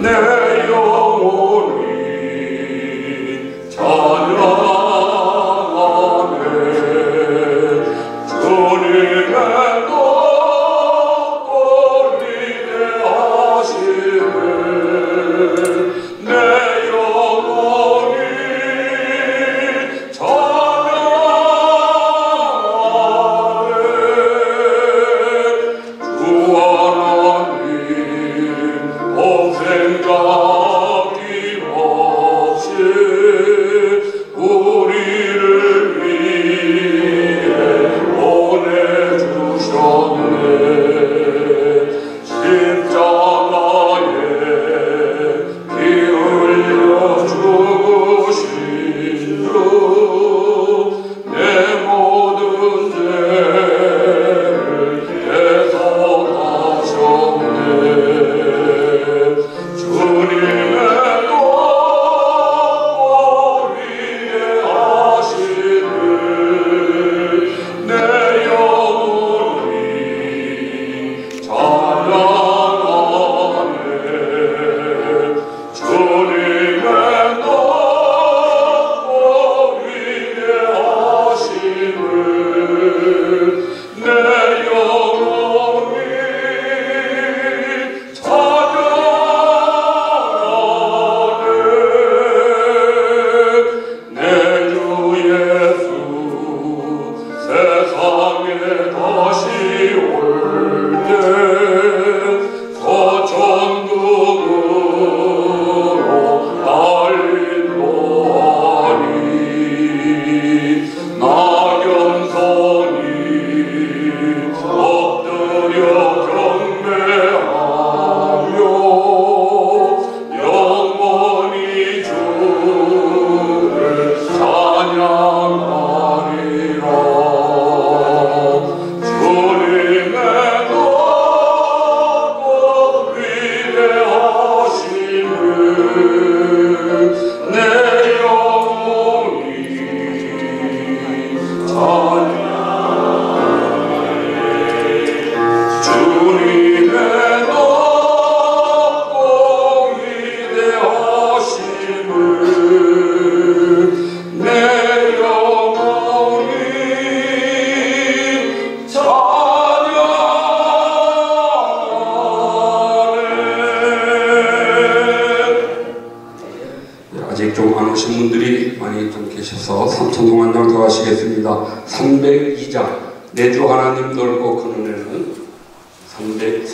네. 네.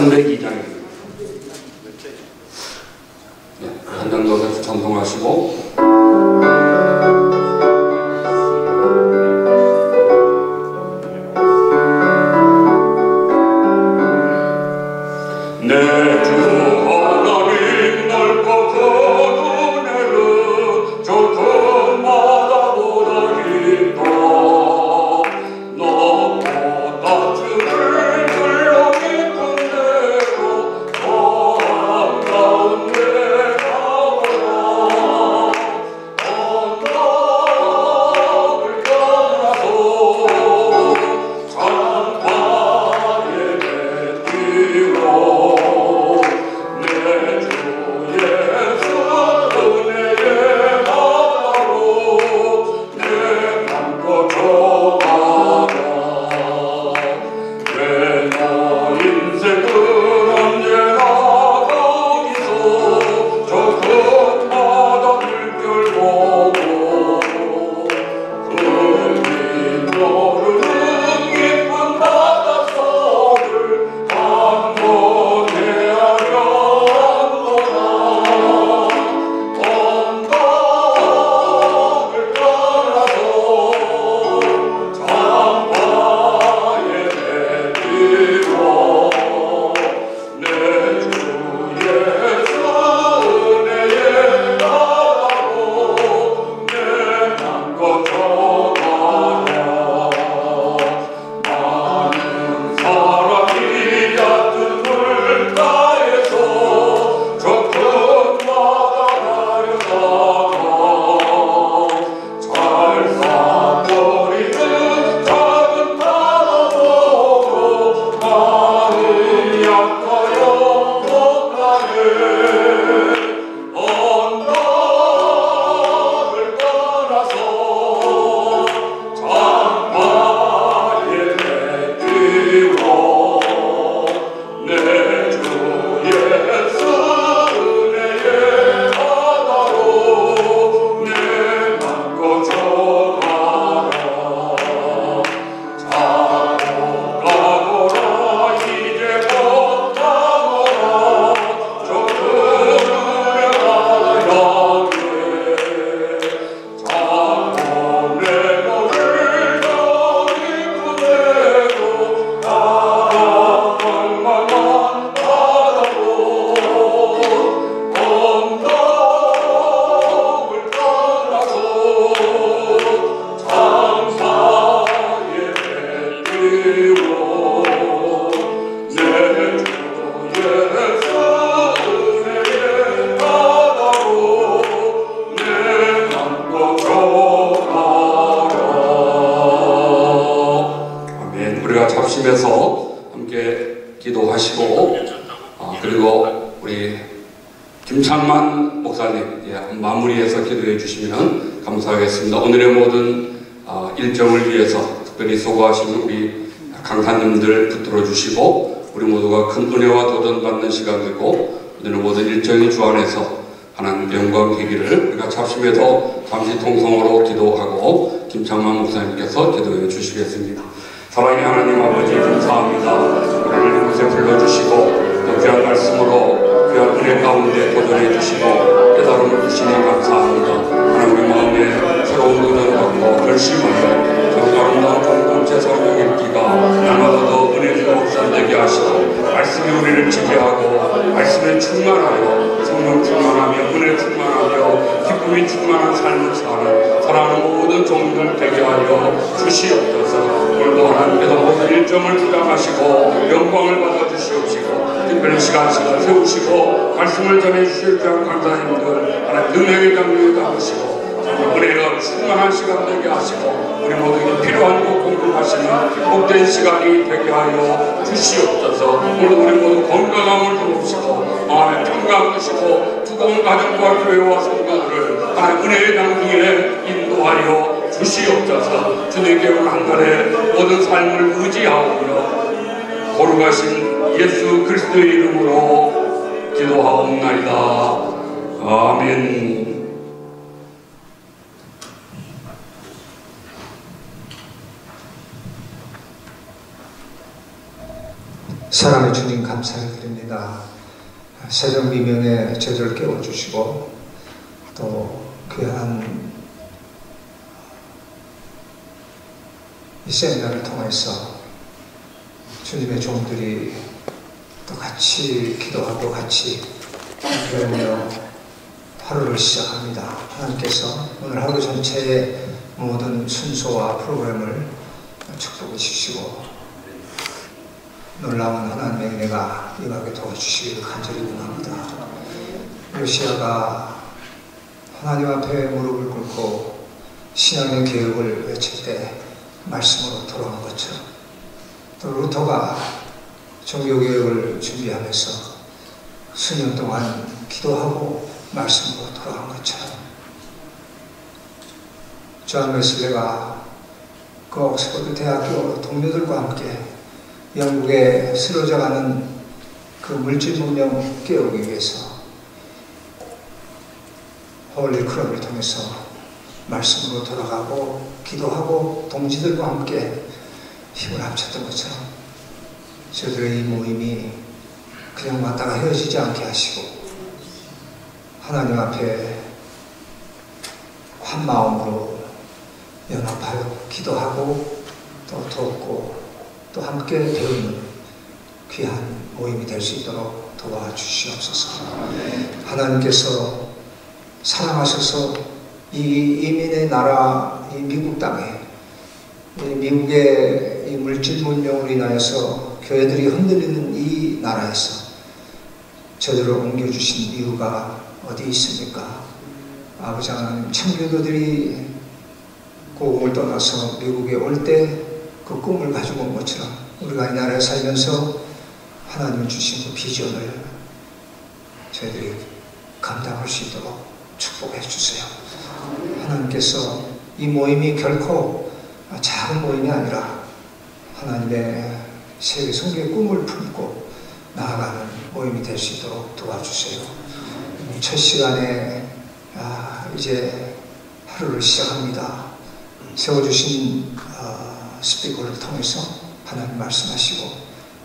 대타송 302장 한간에 모든 삶을 의지하오며 거룩하신 예수 그리스도의 이름으로 기도하옵나이다 아멘 사랑의 주님 감사를 드립니다. 새벽 미명에 저를 깨워주시고 또 귀한 이 세미나를 통해서 주님의 종들이 또 같이 기도하고 같이 배우며 하루를 시작합니다. 하나님께서 오늘 하루 전체의 모든 순서와 프로그램을 축복해 주시고 놀라운 하나님의 은혜가 임하게 도와주시기를 간절히 원합니다. 요시아가 하나님 앞에 무릎을 꿇고 신앙의 개혁을 외칠 때 말씀으로 돌아온 것처럼 또 루터가 종교개혁을 준비하면서 수년 동안 기도하고 말씀으로 돌아온 것처럼 존 웨슬레가 그 옥스퍼드 대학교 동료들과 함께 영국에 쓰러져가는 그 물질 문명 깨우기 위해서 Holy Club을 통해서 말씀으로 돌아가고 기도하고 동지들과 함께 힘을 합쳤던 것처럼 저들의 이 모임이 그냥 왔다가 헤어지지 않게 하시고 하나님 앞에 한 마음으로 연합하여 기도하고 또 돕고 또 함께 배우는 귀한 모임이 될 수 있도록 도와주시옵소서. 하나님께서 사랑하셔서 이 이민의 나라, 이 미국 땅에 이 미국의 이 물질 문명으로 인하여서 교회들이 흔들리는 이 나라에서 저들을 옮겨주신 이유가 어디 있습니까? 아버지 하나님, 청교도들이 고국을 떠나서 미국에 올 때 그 꿈을 가지고 온 것처럼 우리가 이 나라에 살면서 하나님 주신 그 비전을 저희들이 감당할 수 있도록 축복해 주세요. 하나님께서 이 모임이 결코 작은 모임이 아니라 하나님의 세계 성교의 꿈을 품고 나아가는 모임이 될 수 있도록 도와주세요. 첫 시간에 아, 이제 하루를 시작합니다. 세워주신 어, 스피커를 통해서 하나님 말씀하시고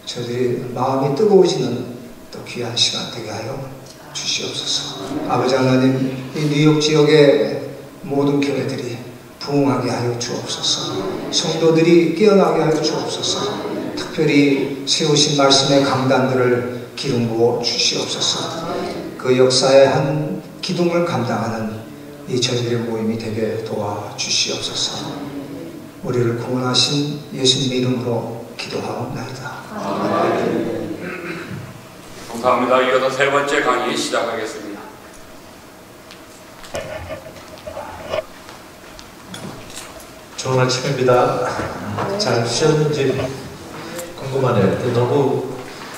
저희들이 마음이 뜨거워지는 또 귀한 시간 되게 하여 주시옵소서. 아버지 하나님, 이 뉴욕 지역의 모든 교회들이 부흥하게 하여 주옵소서. 성도들이 깨어나게 하여 주옵소서. 특별히 세우신 말씀의 강단들을 기름 부어 주시옵소서. 그 역사의 한 기둥을 감당하는 이 저희들의 모임이 되게 도와 주시옵소서. 우리를 구원하신 예수님 이름으로 기도하옵나이다. 감사합니다. 이어서 세 번째 강의 시작하겠습니다. 좋은 아침입니다. 잘 쉬었는지 궁금하네요. 또 너무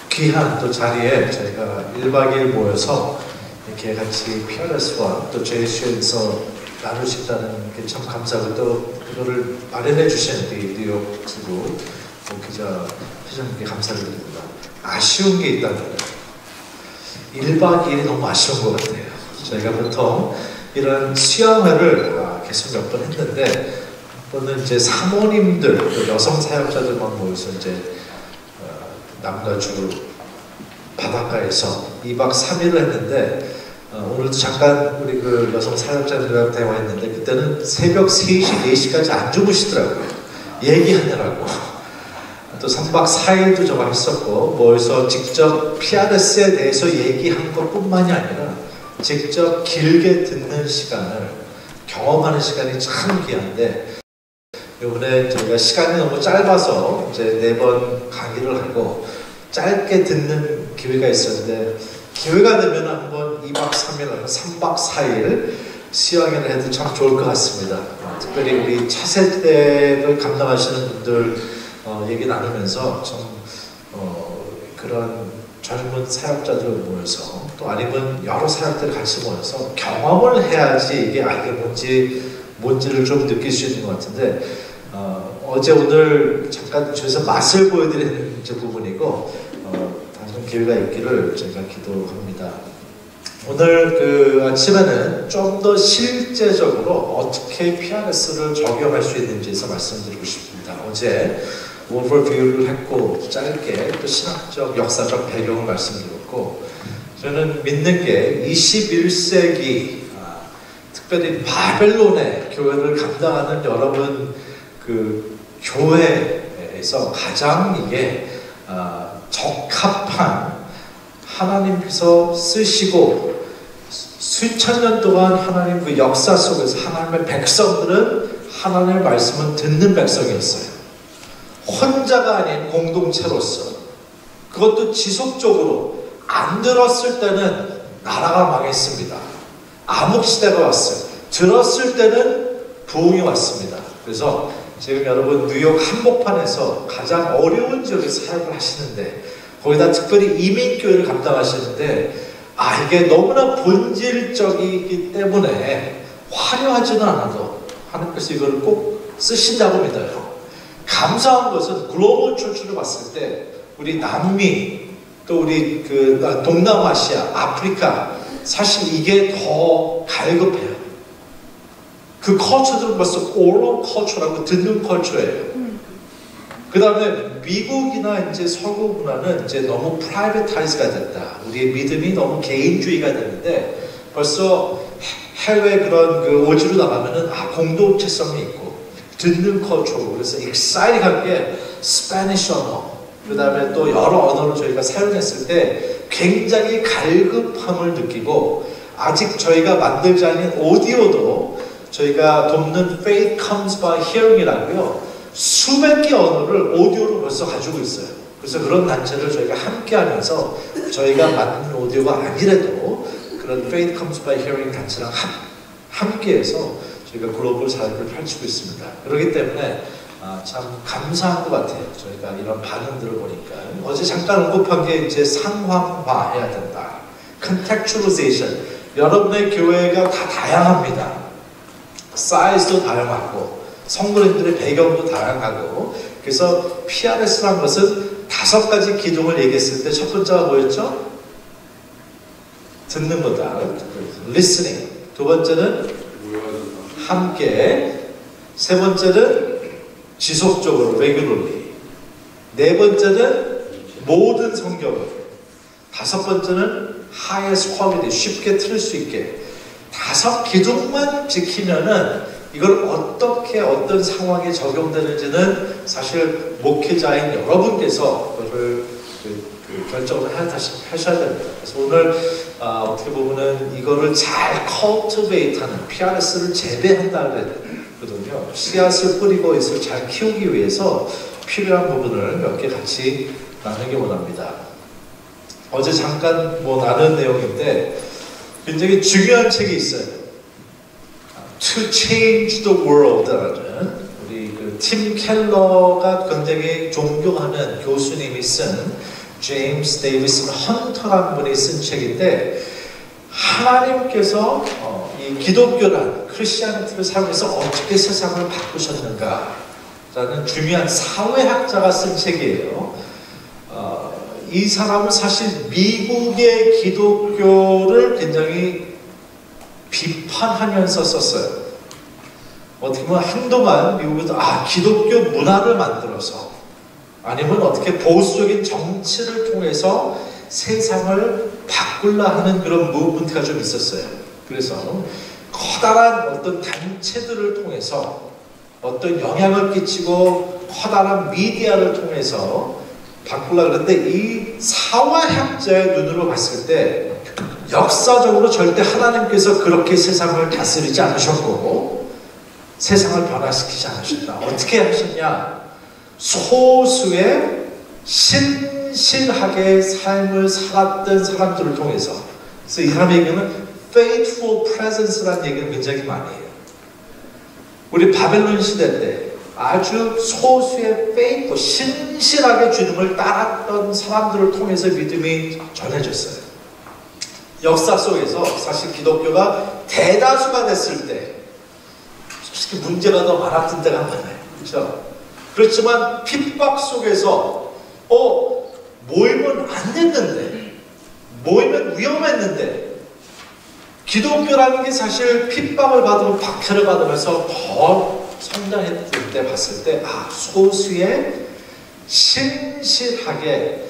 귀한 또 자리에 저희가 1박 2일 모여서 이렇게 같이 피어레스와 또 제이슈에서 나눌 수 있다는 게 참 감사하고 또 이거를 마련해 주신 뉴욕 뭐 기자 회장님께 감사를 드립니다. 아쉬운 게 있다면 1박 2일이 너무 아쉬운 것 같아요. 저희가 보통 이런 수양회를 아, 계속 몇 번 했는데 또는 이제 사모님들, 또 여성 사역자들만 모여서 이제 어, 남과 주 바닷가에서 2박 3일을 했는데 어, 오늘도 잠깐 우리 그 여성 사역자들이랑 대화했는데 그때는 새벽 3시, 4시까지 안 주무시더라고요. 얘기하느라고. 또 3박 4일도 저거 했었고 모여서 직접 피아레스에 대해서 얘기한 것뿐만이 아니라 직접 길게 듣는 시간을 경험하는 시간이 참 귀한데 이번에 저희가 시간이 너무 짧아서 이제 네 번 강의를 하고 짧게 듣는 기회가 있었는데 기회가 되면 한번 2박 3일, 3박 4일 수영회를 해도 참 좋을 것 같습니다. 어, 특별히 우리 차세대를 감당하시는 분들 어, 얘기 나누면서 좀 어, 그런 젊은 사역자들 모여서 또 아니면 여러 사역들 같이 모여서 경험을 해야지 이게 아 이게 뭔지 뭔지를 좀 느낄 수 있는 것 같은데 어, 어제 오늘 잠깐 저에서 맛을 보여드리는 부분이고 어, 다른 기회가 있기를 제가 기도합니다. 오늘 그 아침에는 좀 더 실제적으로 어떻게 피아레스를 적용할 수 있는지에서 말씀드리고 싶습니다. 어제 오버뷰를 했고 짧게 또 신학적 역사적 배경을 말씀드렸고 저는 믿는 게 21세기 아, 특별히 바벨론의 교회를 감당하는 여러분 그 교회에서 가장 이게 아, 적합한 하나님께서 쓰시고 수천 년 동안 하나님 그 역사 속에서 하나님의 백성들은 하나님의 말씀을 듣는 백성이었어요. 혼자가 아닌 공동체로서 그것도 지속적으로 안 들었을 때는 나라가 망했습니다. 암흑 시대가 왔어요. 들었을 때는 부흥이 왔습니다. 그래서 지금 여러분 뉴욕 한복판에서 가장 어려운 지역에 사역을 하시는데 거기다 특별히 이민교회를 감당하시는데 아 이게 너무나 본질적이기 때문에 화려하지는 않아도 하나님께서 이걸 꼭 쓰신다고 믿어요. 감사한 것은 글로벌 출출을 봤을 때 우리 남미 또 우리 그 동남아시아, 아프리카 사실 이게 더 갈급해요. 그 culture들은 벌써 oral culture라고 듣는 culture예요. 그 다음에 미국이나 이제 서구 문화는 이제 너무 privatize가 됐다. 우리의 믿음이 너무 개인주의가 되는데 벌써 해외 그런 그 오지로 나가면은 아 공동체성이 있고 듣는 culture고 그래서 exciting한 게 Spanish 언어 그 다음에 또 여러 언어를 저희가 사용했을 때 굉장히 갈급함을 느끼고 아직 저희가 만들지 않은 오디오도 저희가 돕는 Faith Comes by Hearing이라고요. 수백 개 언어를 오디오로 벌써 가지고 있어요. 그래서 그런 단체를 저희가 함께 하면서 저희가 만든 오디오가 아니라도 그런 Faith Comes by Hearing 단체랑 함, 함께해서 저희가 글로벌 사역을 펼치고 있습니다. 그렇기 때문에 아, 참 감사한 것 같아요. 저희가 이런 반응들을 보니까 어제 잠깐 언급한 게 이제 상황화해야 된다. contextualization. 여러분의 교회가 다 다양합니다. 사이즈도 다양하고 성도님들의 배경도 다양하고 그래서 PRS란 것은 다섯 가지 기둥을 얘기했을 때 첫 번째가 뭐였죠? 듣는 거다. listening. 두 번째는 함께. 세 번째는 지속적으로 regularly. 네 번째는 모든 성경을. 다섯 번째는 highest quality. 쉽게 틀을 수 있게. 다섯 기둥만 지키면은 이걸 어떻게 어떤 상황에 적용되는지는 사실 목회자인 여러분께서 그걸 그, 그 결정을 하셔야 됩니다. 그래서 오늘 아, 어떻게 보면은 이거를 잘 cultivate하는 PRS를 재배한다 그랬거든요. 씨앗을 뿌리고 있을 잘 키우기 위해서 필요한 부분을 몇 개 같이 나누기 원합니다. 어제 잠깐 뭐 나눈 내용인데 굉장히 중요한 책이 있어요. To Change the World라는 우리 그 팀 켈러가 굉장히 존경하는 교수님이 쓴 제임스 데이비스 헌터라는 분이 쓴 책인데 하나님께서 어, 이 기독교란 크리스천티를 사용해서 어떻게 세상을 바꾸셨는가라는 중요한 사회학자가 쓴 책이에요. 어, 이 사람은 사실 미국의 기독교를 굉장히 비판하면서 썼어요. 어떻게 보면 한동안 미국에서 아 기독교 문화를 만들어서 아니면 어떻게 보수적인 정치를 통해서 세상을 바꾸려 하는 그런 무브먼트가 좀 있었어요. 그래서 커다란 어떤 단체들을 통해서 어떤 영향을 끼치고 커다란 미디어를 통해서 바꾸려 그러는데 이 사회학자의 눈으로 봤을 때 역사적으로 절대 하나님께서 그렇게 세상을 다스리지 않으셨고 세상을 변화시키지 않으셨다. 어떻게 하셨냐? 소수의 신실하게 삶을 살았던 사람들을 통해서 그래서 이 사람의 얘기는 faithful presence라는 얘기를 굉장히 많이 해요. 우리 바벨론 시대 때 아주 소수의 페이프 신실하게 주님을 따랐던 사람들을 통해서 믿음이 전해졌어요. 역사 속에서 사실 기독교가 대다수가 됐을 때 솔직히 문제가 더 많았던 때가 많아요. 그렇죠? 그렇지만 핍박 속에서 어 모이면 안 됐는데 모이면 위험했는데 기독교라는 게 사실 핍박을 받으면 박해를 받으면서 더 성장했을 때 봤을 때 아 소수의 신실하게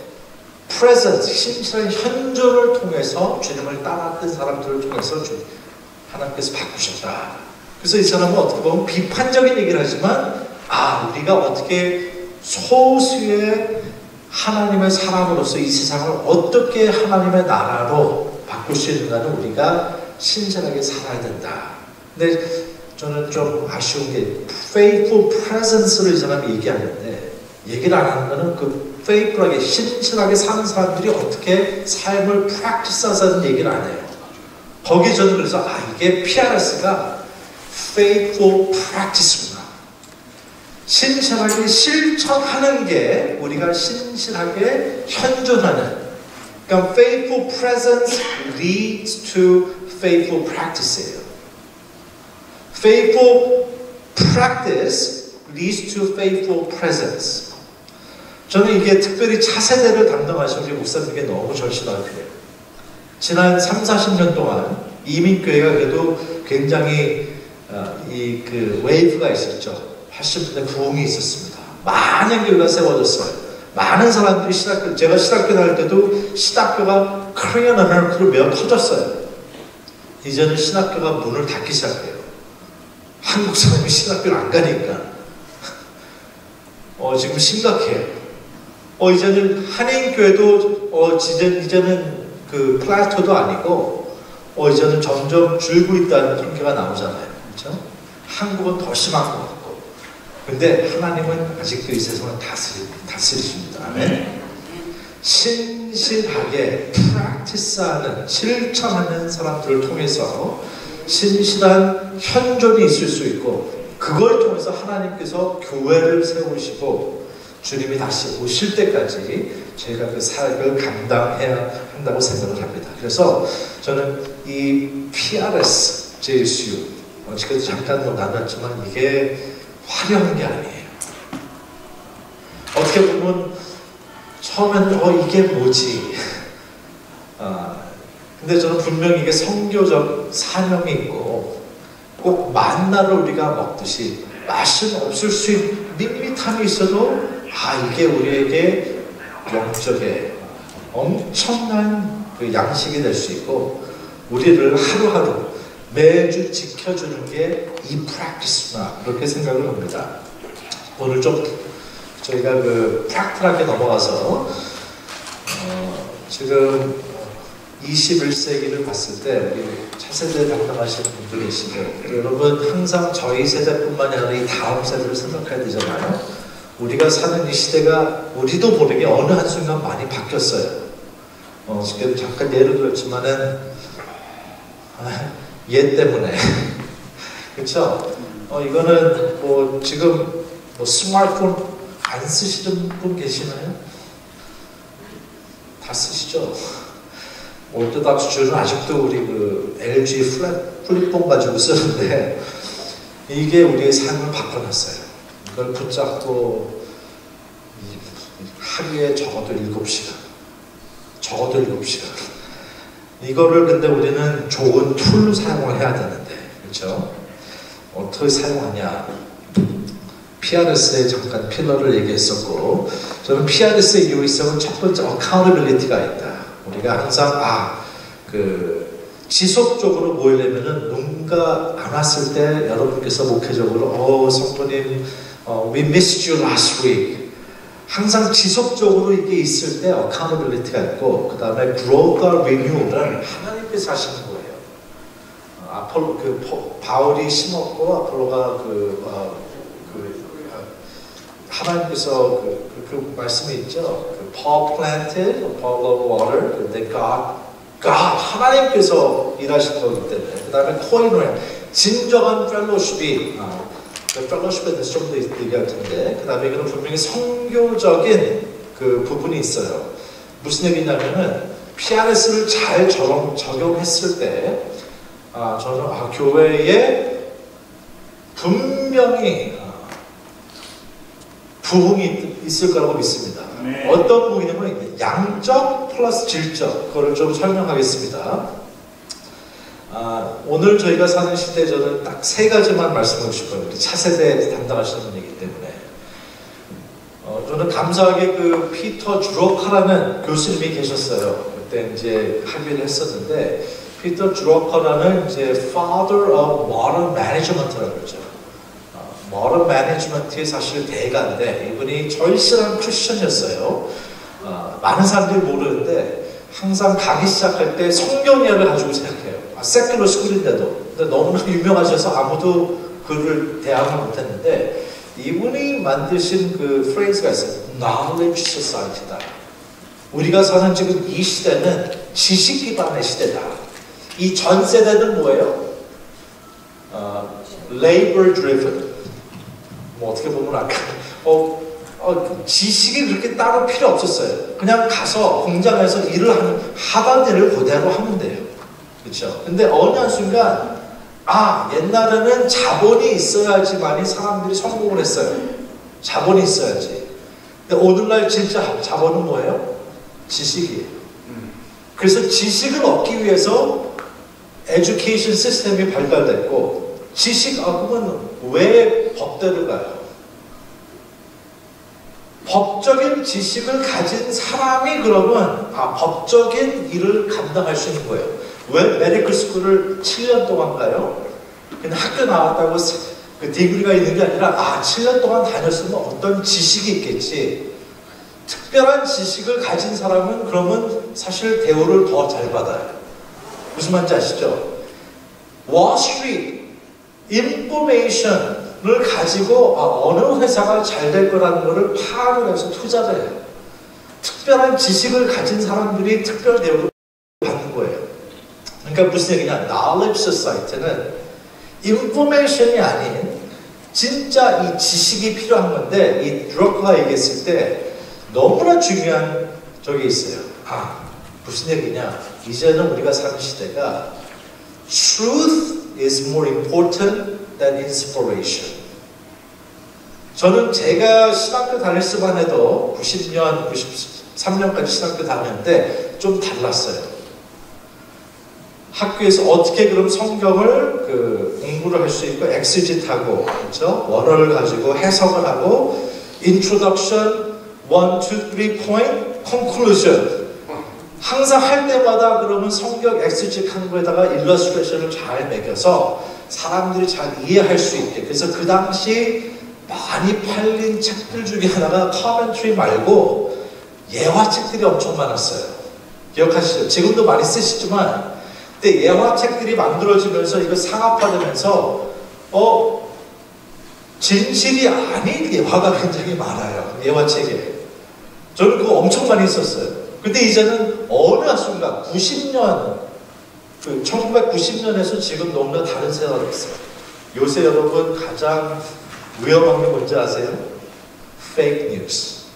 presence, 신실한 현존을 통해서 주님을 따랐던 사람들을 통해서 주, 하나님께서 바꾸셨다. 그래서 이 사람은 어떻게 보면 비판적인 얘기를 하지만 아 우리가 어떻게 소수의 하나님의 사람으로서 이 세상을 어떻게 하나님의 나라로 바꿀 수 있는가를 우리가 신실하게 살아야 된다. 근데 저는 좀 아쉬운 게 faithful presence를 이 사람이 얘기하는데 얘기를 안 하는 거는 그 faithful하게 신실하게 사는 사람들이 어떻게 삶을 practice하는 얘기를 안 해요. 거기 저는 그래서 아 이게 PRS가 faithful practice구나. 신실하게 실천하는 게 우리가 신실하게 현존하는 그러니까 faithful presence leads to faithful practice예요. Faithful practice leads to faithful presence. 저는 이게 특별히 차세대를 담당하신 우리 목사님께 너무 절실하고요. 지난 3, 40년 동안 이민교회가 그래도 굉장히 어, 이 그 wave가 있었죠. 80년대 부흥이 있었습니다. 많은 교회가 세워졌어요. 많은 사람들이 신학교, 제가 신학교 다닐 때도 신학교가 아메리카로 미어 터졌어요. 이제는 신학교가 문을 닫기 시작해요. 한국 사람이 신학교를 안 가니까. 어, 지금 심각해요. 어, 이제는 한인교회도, 어, 이제, 이제는 그 플라토도 아니고, 어, 이제는 점점 줄고 있다는 통계가 나오잖아요. 그렇죠? 한국은 더 심한 것 같고. 근데 하나님은 아직도 이 세상을 다스리, 다스리십니다. 아멘. 신실하게 프랙티스하는 실천하는 사람들을 통해서 신실한 현존이 있을 수 있고 그걸 통해서 하나님께서 교회를 세우시고 주님이 다시 오실 때까지 저희가 그 사역을 감당해야 한다고 생각을 합니다. 그래서 저는 이 PRS, JSU, 어저께도 잠깐 뭐 나눴지만 이게 화려한 게 아니에요. 어떻게 보면 처음에는 어 이게 뭐지? 아, 근데 저는 분명히 이게 성교적 사명이 있고 꼭 만나를 우리가 먹듯이 맛은 없을 수 있는 밋밋함이 있어도 아 이게 우리에게 영적의 엄청난 그 양식이 될 수 있고 우리를 하루하루 매주 지켜주는 게 이 프랙티스구나 그렇게 생각을 합니다. 오늘 좀 저희가 그 프랙트하게 넘어가서 어, 지금 21세기를 봤을 때 우리 차세대 담당하시는 분들 계시죠. 여러분 항상 저희 세대뿐만이 아니라 이 다음 세대를 생각해야 되잖아요. 우리가 사는 이 시대가 우리도 모르게 어느 한순간 많이 바뀌었어요. 어, 지금 잠깐 예를 들었지만은 아, 얘 때문에 그렇죠? 어, 이거는 뭐 지금 뭐 스마트폰 안 쓰시는 분 계시나요? 다 쓰시죠? old dogs 주는 아직도 우리 그 LG flat, flip phone 가지고 쓰는데 이게 우리의 삶을 바꿔놨어요. 이걸 붙잡고 하루에 적어도 7시간 적어도 7시간 이거를 근데 우리는 좋은 tool로 사용을 해야 되는데 그렇죠? 어떻게 사용하냐 PRS의 잠깐 pillar를 얘기했었고 저는 PRS의 유익성은 첫 번째 accountability가 있다. 우리가 항상 아 그 지속적으로 모이려면은 누군가 안 왔을 때 여러분께서 목회적으로 어 성도님 어, we missed you last week 항상 지속적으로 이게 있을 때 accountability가 있고 그 다음에 growth와 renewal은 하나님께서 하시는 거예요. 어, 아폴로 그 포- 바울이 심었고 아폴로가 그, 어, 그 어, 하나님께서 그, 그, 그 말씀이 있죠. 그 Paul planted, Paul water, 근데 God, God 하나님께서 일하신 거기 때문에 그 다음에 코인을 진정한 펠로십이 어, 그 펠로십에 대해서 좀 더 얘기할 텐데 그 다음에 이거는 분명히 성교적인 그 부분이 있어요. 무슨 얘기냐면은 PRS를 잘 적용, 적용했을 때 아, 저는 아, 교회에 분명히 아, 부흥이 있- 있을 거라고 믿습니다. 네. 어떤 부흥이냐면 양적 플러스 질적 그거를 좀 설명하겠습니다. 아, 오늘 저희가 사는 시대에 저는 딱 세 가지만 말씀하고 싶어요. 우리 차세대 담당하시는 분이기 때문에. 어, 저는 감사하게 그 피터 주로카라는 교수님이 계셨어요. 그때 이제 학위를 했었는데 피터 주로카라는 이제 father of modern management라고 그러죠. 어, modern management의 사실 대가인데 이분이 절실한 크리스천이었어요. 어, 많은 사람들이 모르는데 항상 강의 시작할 때 성경 이야기를 가지고 시작해요. 아, 세클러 스쿨인데도. 근데 너무나 유명하셔서 아무도 그를 대항을 못했는데 이분이 만드신 그 프레이즈가 있어요. Knowledge Society다. 우리가 사는 지금 이 시대는 지식 기반의 시대다. 이 전 세대는 뭐예요? 어, labor driven. 뭐 어떻게 보면 아까 어, 어, 지식이 그렇게 따로 필요 없었어요. 그냥 가서 공장에서 일을 하는 하던 일을 그대로 하면 돼요. 그렇죠? 근데 어느 한 순간 아 옛날에는 자본이 있어야지만이 사람들이 성공을 했어요. 자본이 있어야지. 근데 오늘날 진짜 자본은 뭐예요? 지식이에요. 그래서 지식을 얻기 위해서 에듀케이션 시스템이 발달됐고 지식 얻으면 왜 법대로 가요? 법적인 지식을 가진 사람이 그러면 아, 법적인 일을 감당할 수 있는 거예요. 왜 메디컬 스쿨을 7년 동안 가요? 그냥 학교 나왔다고 그 디그리가 있는 게 아니라 아 7년 동안 다녔으면 어떤 지식이 있겠지. 특별한 지식을 가진 사람은 그러면 사실 대우를 더 잘 받아요. 무슨 말인지 아시죠? 월스트리트 인포메이션을 가지고 아, 어느 회사가 잘 될 거라는 것을 파악을 해서 투자를 해요. 특별한 지식을 가진 사람들이 특별 대우를 받는 거예요. 그러니까 무슨 얘기냐? Knowledge Society는 인포메이션이 아닌 진짜 이 지식이 필요한 건데 이 드러커가 얘기했을 때 너무나 중요한 적이 있어요. 아 무슨 얘기냐? 이제는 우리가 사는 시대가 truth is more important than inspiration. 저는 제가 신학교 다닐 수만 해도 90년, 93년까지 신학교 다녔는데 좀 달랐어요. 학교에서 어떻게 그럼 성경을 그 공부를 할 수 있고 엑스짓하고 그렇죠? 원어를 가지고 해석을 하고 introduction, one, two, three point, conclusion 항상 할 때마다 그러면 성경 엑스짓 하는 거에다가 일러스트레이션을 잘 매겨서 사람들이 잘 이해할 수 있게 그래서 그 당시 많이 팔린 책들 중에 하나가 commentary 말고 예화 책들이 엄청 많았어요. 기억하시죠? 지금도 많이 쓰시지만 근데 예화 책들이 만들어지면서 이거 상업화되면서 어 진실이 아닌 예화가 굉장히 많아요. 예화 책에. 저는 그거 엄청 많이 썼어요. 근데 이제는 어느 순간 90년 그 1990년에서 지금 너무나 다른 세상이 됐어요. 요새 여러분 가장 위험한 게 뭔지 아세요? fake news.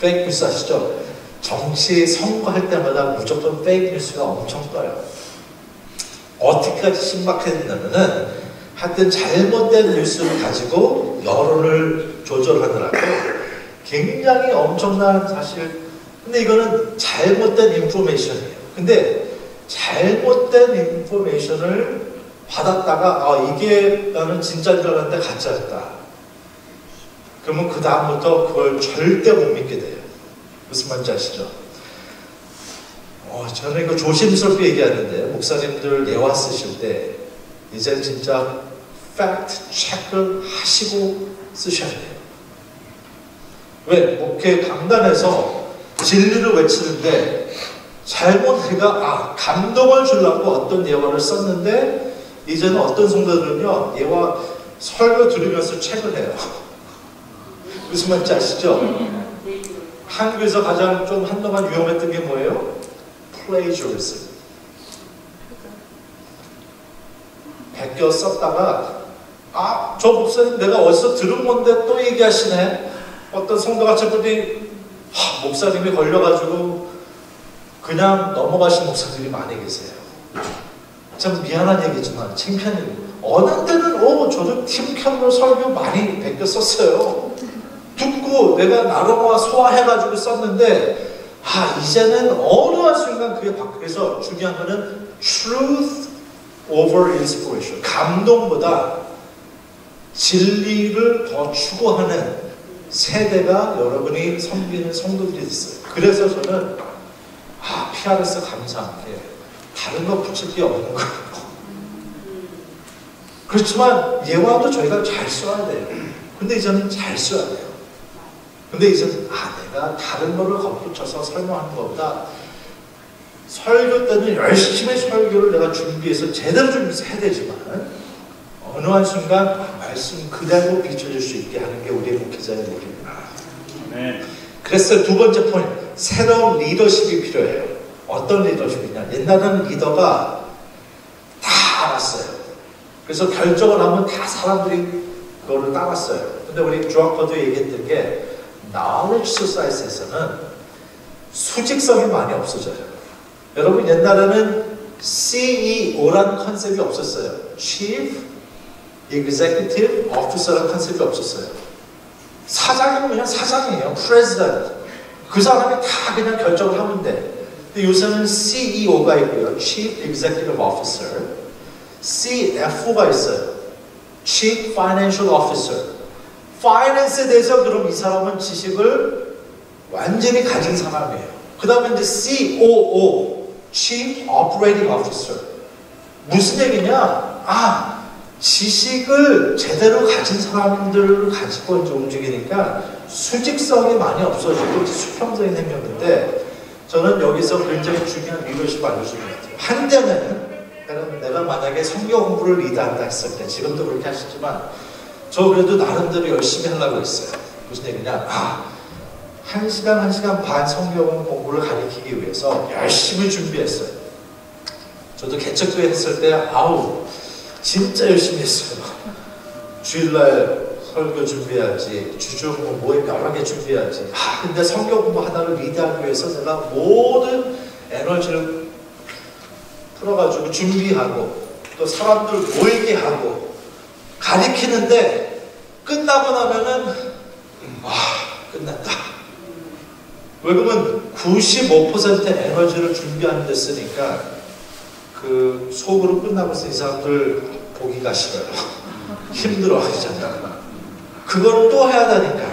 fake news 아시죠? 정치 선거할 때마다 무조건 fake news가 엄청 떠요. 어떻게까지 신박했냐면은 하여튼 잘못된 뉴스를 가지고 여론을 조절하더라도 굉장히 엄청난 사실 근데 이거는 잘못된 인포메이션이에요. 근데 잘못된 인포메이션을 받았다가 아 이게 나는 진짜인 줄 알았는데 가짜였다. 그러면 그 다음부터 그걸 절대 못 믿게 돼요. 무슨 말인지 아시죠? 어, 저는 이거 조심스럽게 얘기하는데 목사님들 예화 쓰실 때 이제 진짜 팩트 체크를 하시고 쓰셔야 돼요. 왜? 목회 강단에서 진리를 외치는데 잘못 내가 아 감동을 주려고 어떤 예화를 썼는데 이제는 어떤 성도들은요 예화 설교 들으면서 책을 해요. 무슨 말인지 아시죠? 한국에서 가장 좀 한동안 위험했던 게 뭐예요? plagiarism. 베껴 썼다가 아, 저 목사님 내가 어디서 들은 건데 또 얘기하시네. 어떤 성도가 저분이 하, 목사님이 걸려가지고 그냥 넘어가신 목사들이 많이 계세요. 참 미안한 얘기지만 창피한 어느 때는 어 저도 팀편으로 설교 많이 베껴 썼어요. 듣고 내가 나름와 소화해가지고 썼는데 아 이제는 어느 한 순간 그게 바뀌어서 중요한 거는 truth over inspiration 감동보다 진리를 더 추구하는 세대가 여러분이 섬기는 성도들이 있어요. 그래서 저는 아 PRS 감사한 게 다른 거 붙일 게 없는 거예요. 그렇지만 예화도 저희가 잘 써야 돼요. 근데 이제는 잘 써야 돼요. 근데 이제는 아 내가 다른 거를 덧붙여서 설명하는 것보다 설교 때는 열심히 설교를 내가 준비해서 제대로 준비해야 되지만 어느 한 순간 말씀 그대로 비춰줄 수 있게 하는 게 우리의 목회자의 일입니다. 네. 그래서 두 번째 포인트 새로운 리더십이 필요해요. 어떤 리더십이냐? 옛날에는 리더가 다 알았어요. 그래서 결정을 하면 다 사람들이 그거를 따랐어요. 근데 우리 주아커도 얘기했던 게 knowledge society에서는 수직성이 많이 없어져요. 여러분 옛날에는 CEO라는 컨셉이 없었어요. Chief Executive Officer라는 컨셉이 없었어요. 사장이면 그냥 사장이에요. President. 그 사람이 다 그냥 결정을 하면 돼. 근데 요새는 CEO가 있고요. Chief Executive Officer. CFO가 있어요. Chief Financial Officer. 파이낸스에 대해서 그럼 이 사람은 지식을 완전히 가진 사람이에요. 그 다음에 이제 COO, Chief Operating Officer. 무슨 얘기냐? 아, 지식을 제대로 가진 사람들을 가지고 이제 움직이니까 수직성이 많이 없어지고 수평적인 행동인데 저는 여기서 굉장히 중요한 리더십 알려주는 것 같아요. 한때는 내가, 내가 만약에 성경 공부를 리드한다 했을 때 지금도 그렇게 하시지만 저 그래도 나름대로 열심히 하려고 했어요. 무슨 얘기냐? 아, 한 시간, 한 시간 반 성경 공부를 가리키기 위해서 열심히 준비했어요. 저도 개척교회 했을 때, 아우, 진짜 열심히 했어요. 주일날 설교 준비해야지, 주중 뭐 모임 여러 개 준비해야지. 아, 근데 성경 공부 하나를 리드하기 위해서 제가 모든 에너지를 풀어가지고 준비하고 또 사람들 모이게 하고 가리키는데 끝나고 나면은 와 끝났다. 왜 그러면 95% 에너지를 준비하는 데 쓰니까 그 속으로 끝나고 있이 사람들 보기가 싫어요. 힘들어 하잖아. 그걸 또 해야 되니까.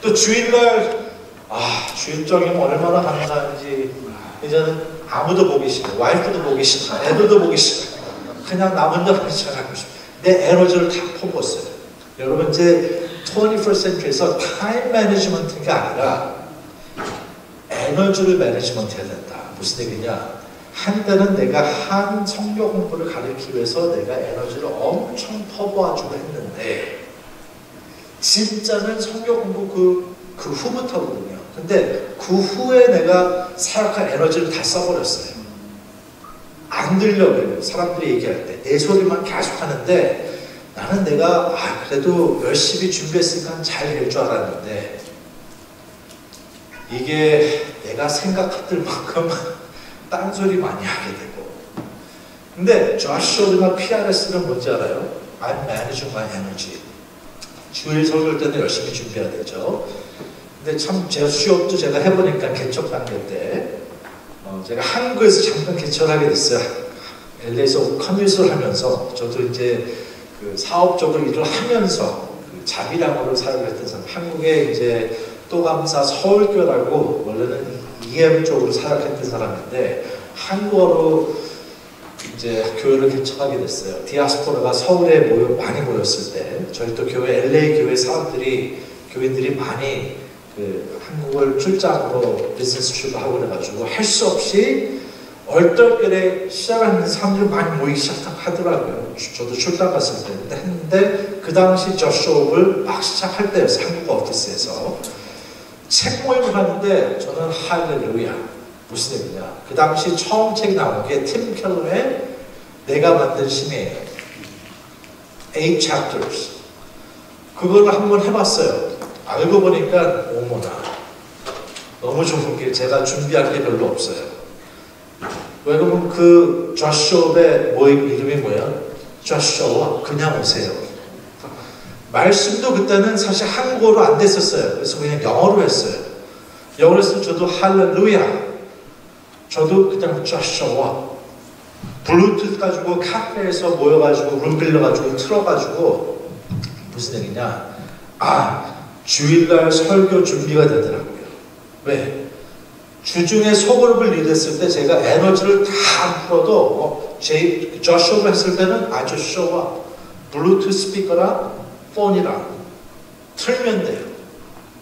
또 주일날, 아, 주일 저녁이면 얼마나 감사한지, 이제는 아무도 보기 싫어. 와이프도 보기 싫어. 애들도 보기 싫어. 그냥 나 혼자 시작하고 싶어. 내 에너지를 다 퍼부었어요. 여러분, 이제 21st century에서 time management가 아니라 에너지를 management 해야 된다. 무슨 얘기냐? 한때는 내가 한 성경 공부를 가르치기 위해서 내가 에너지를 엄청 퍼부어주고 했는데 진짜는 성경 공부 그, 그 후부터거든요. 근데 그 후에 내가 사역한 에너지를 다 써버렸어요. 안 들려요. 사람들이 얘기할 때. 내 소리만 계속 하는데 나는 내가 아, 그래도 열심히 준비했으니까 잘 될 줄 알았는데 이게 내가 생각할 만큼 딴소리 많이 하게 되고. 근데 조슈아나 PRS는 뭔지 알아요? I'm managing my energy. 주일 설교할 때는 열심히 준비해야 되죠. 근데 참 제가 수업도 제가 해보니까 개척 단계 때 어, 제가 한국에서 잠깐 개척하게 됐어요. LA에서 커뮤니스를 하면서 저도 이제 그 사업적으로 일을 하면서 그 자비랑으로 사역을 했던 사람. 한국에 이제 또감사 서울교라고 원래는 EM 쪽으로 사역했던 사람인데 한국어로 이제 교회를 개척하게 됐어요. 디아스포라가 서울에 모여 많이 모였을 때 저희 또 교회 LA 교회 사람들이 교인들이 많이 그 한국을 출장으로 비즈니스 출을 하고 그래가지고 할 수 없이 얼떨결에 시작하는 사람들이 많이 모이기 시작하더라고요. 저도 출장 갔을 때 했는데 그 당시 저쇼업을 막 시작할 때였어요. 한국 오피스에서 책 모임을 하는데 저는 할렐루야 무슨 얘기냐 그 당시 처음 책 나온 게 팀 켈러의 내가 만든 신이에요. 8 chapters. 그걸 한번 해봤어요. 알고 보니까 오모나. 너무 좋은 게 제가 준비할 게 별로 없어요. 왜 그러면 그 조슈업의 모임 이름이 뭐야? 조슈아 그냥 오세요 말씀도 그때는 사실 한국어로 안 됐었어요. 그래서 그냥 영어로 했어요. 영어로 했으면 저도 할렐루야. 저도 그냥 조슈아. 블루투스 가지고 카페에서 모여가지고 룸 빌려가지고 틀어가지고 무슨 얘기냐? 아 주일날 설교 준비가 되더라고요. 왜? 주중에 소그룹을 리드했을 때 제가 에너지를 다안 풀어도 어, 제 조슈아를 했을 때는 아주 쇼와 블루투스 스피커랑 폰이랑 틀면 돼요.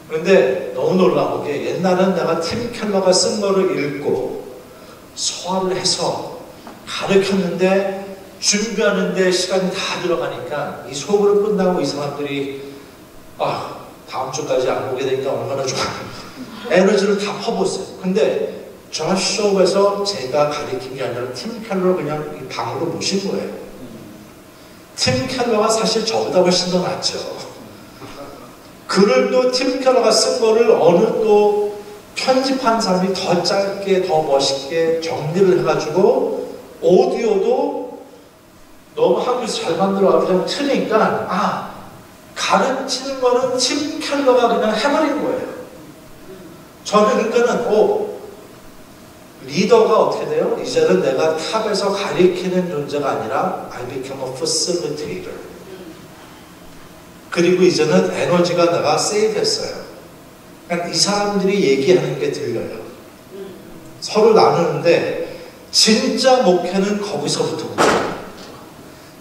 그런데 너무 놀라운 게 옛날엔 내가 팀 켈러가 쓴 거를 읽고 소화를 해서 가르쳤는데 준비하는데 시간이 다 들어가니까 이 수업을 끝나고 이 사람들이 아 다음 주까지 안 보게 되니까 얼마나 좋아 에너지를 다 퍼붓어요. 근데 저 수업에서 제가 가르친 게 아니라 팀 켈러를 그냥 이 방으로 모신 거예요. 팀 켈러가 사실 저보다 훨씬 더 낫죠. 글을 또 팀 켈러가 쓴 거를 어느 또 편집한 사람이 더 짧게 더 멋있게 정리를 해가지고 오디오도 너무 한국에서 잘 만들어가지고 그냥 틀으니까 아 가르치는 거는 팀 켈러가 그냥 해버린 거예요. 저는 그러니까는 오 리더가 어떻게 돼요? 이제는 내가 탑에서 가리키는 존재가 아니라 I become a facilitator. 그리고 이제는 에너지가 내가 세이브했어요. 그러니까 이 사람들이 얘기하는 게 들려요. 서로 나누는데 진짜 목회는 거기서부터거든요.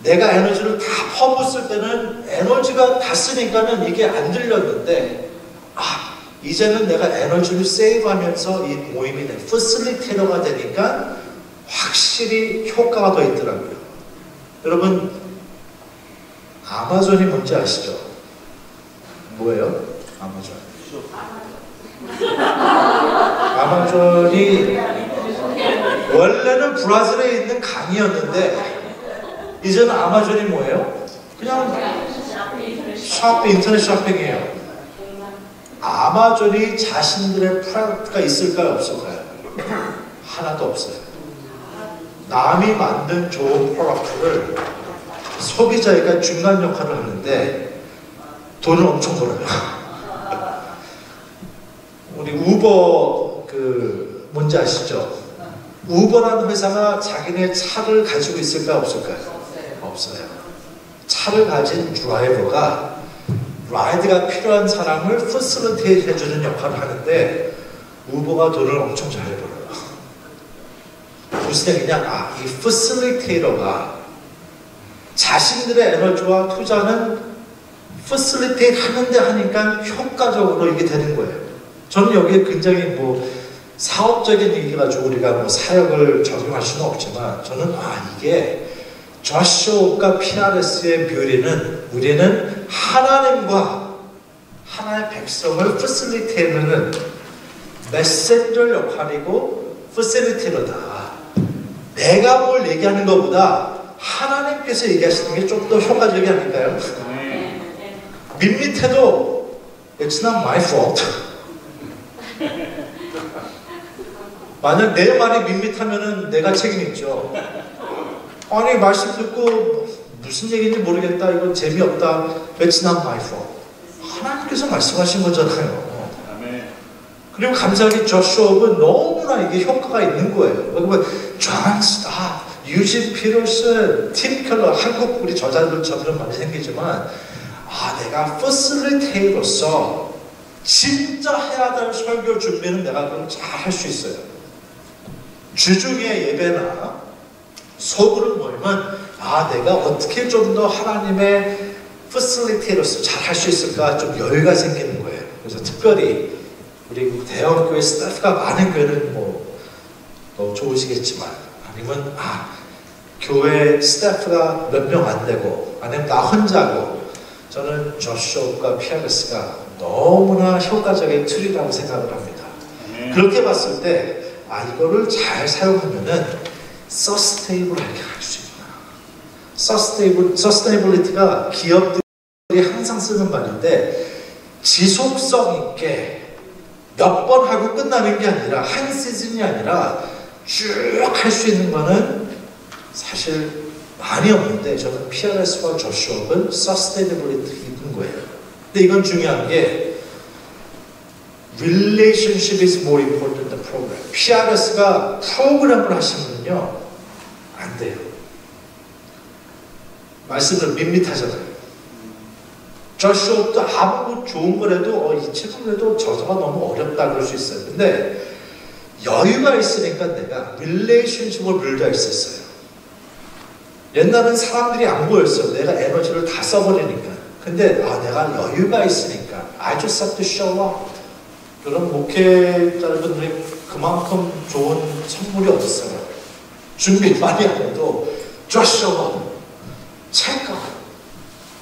내가 에너지를 다 퍼붓을 때는 에너지가 다 쓰니까는 이게 안 들렸는데 아 이제는 내가 에너지를 세이브하면서 이 모임이 돼 퍼슬리테러가 되니까 확실히 효과가 더 있더라고요. 여러분 아마존이 뭔지 아시죠? 뭐예요? 아마존. 아마존이 원래는 브라질에 있는 강이었는데 이제는 아마존이 뭐예요? 그냥 쇼핑, 인터넷 쇼핑이에요. 아마존이 자신들의 product가 있을까요? 없을까요? 하나도 없어요. 남이 만든 좋은 product를 소비자가 중간 역할을 하는데 돈을 엄청 벌어요. 우리 우버 그 뭔지 아시죠? 우버라는 회사가 자기네 차를 가지고 있을까요? 없을까요? 없어요. 차를 가진 드라이버가 ride가 필요한 사람을 facilitate 해주는 역할을 하는데 우버가 돈을 엄청 잘 벌어요. 무슨 얘기냐? 아, 이 facilitator가 자신들의 에너지와 투자는 facilitate 하는데 하니까 효과적으로 이게 되는 거예요. 저는 여기에 굉장히 뭐 사업적인 얘기 가지고 우리가 뭐 사역을 적용할 수는 없지만 저는 아 이게 저쇼과 PRS의 beauty는 우리는 하나님과 하나님의 백성을 facilitate는 메신저 역할이고 facilitator다. 내가 뭘 얘기하는 것보다 하나님께서 얘기하시는 게 좀 더 효과적이 아닐까요? 밋밋해도 It's not my fault. 만약 내 말이 밋밋하면은 내가 책임있죠. 아니 말씀 듣고 무슨 얘기인지 모르겠다. 이건 재미없다. It's not my fault. 하나님께서 말씀하신 거잖아요. 그리고 감사하게 Just Show Up은 너무나 이게 효과가 있는 거예요. 그러면 존 스토트, 유진 피터슨, 팀 켈러, 한국 우리 저자들 점점 많이 생기지만 아 내가 facilitator로서 진짜 해야 될 설교 준비는 내가 그럼 잘 할 수 있어요. 주중에 예배나 소그룹 모이면 아 내가 어떻게 좀 더 하나님의 facilitator로서 잘 할 수 있을까 좀 여유가 생기는 거예요. 그래서 특별히 우리 대형 교회 스태프가 많은 교회는 뭐 더 좋으시겠지만 아니면 아 교회 스태프가 몇 명 안 되고 아니면 나 혼자고 저는 저쇼과 PRS가 너무나 효과적인 tool이라고 생각을 합니다. 그렇게 봤을 때 아 이거를 잘 사용하면은 sustainable하게 할수 있구나. sustainable sustainability가 기업들이 항상 쓰는 말인데 지속성 있게 몇 번 하고 끝나는 게 아니라 한 시즌이 아니라 쭉 할 수 있는 거는 사실 많이 없는데 저는 PRS와 Just Show Up은 sustainability 있는 거예요. 근데 이건 중요한 게 relationship is more important than program. PRS가 프로그램을 하시면요 안 돼요. 말씀을 밋밋하잖아요. Just Show Up도 아무 좋은 거라도 어, 이 책임에도 저자가 너무 어렵다 그럴 수 있어요. 근데 여유가 있으니까 내가 relationship을 build할 수 있어요. 옛날엔 사람들이 안 보였어. 내가 에너지를 다 써버리니까. 근데 아 내가 여유가 있으니까 I just have to show up. 그런 목회자분들이 그만큼 좋은 선물이 없어요. 준비 많이 안 해도 just show up. 체크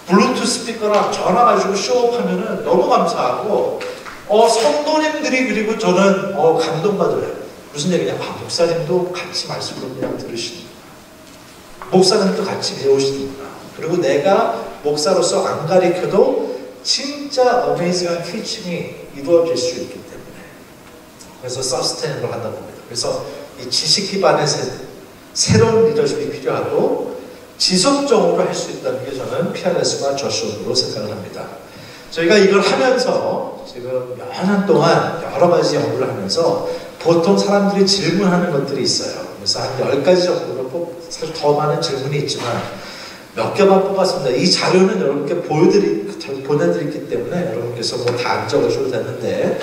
블루투스 스피커랑 전화 가지고 쇼업하면은 너무 감사하고 어 성도님들이 그리고 저는 어 감동받아요. 무슨 얘기냐? 아 목사님도 같이 말씀을 그냥 들으시는 목사님도 같이 배우시는구나. 그리고 내가 목사로서 안 가리켜도 진짜 어메이징한 티칭이 이루어질 수 때문에 그래서 서스테인을 한다 봅니다. 그래서 이 지식 기반의 새, 새로운 리더십이 필요하고 지속적으로 할 수 있다는 게 저는 PRS와 저쇼으로 생각을 합니다. 저희가 이걸 하면서 지금 몇년 동안 여러 가지 연구를 하면서 보통 사람들이 질문하는 것들이 있어요. 그래서 한 10가지 정도로 뽑, 사실 더 많은 질문이 있지만 몇 개만 뽑았습니다. 이 자료는 여러분께 보여드리, 보내드렸기 때문에 여러분께서 뭐 다 안 적으셔도 되는데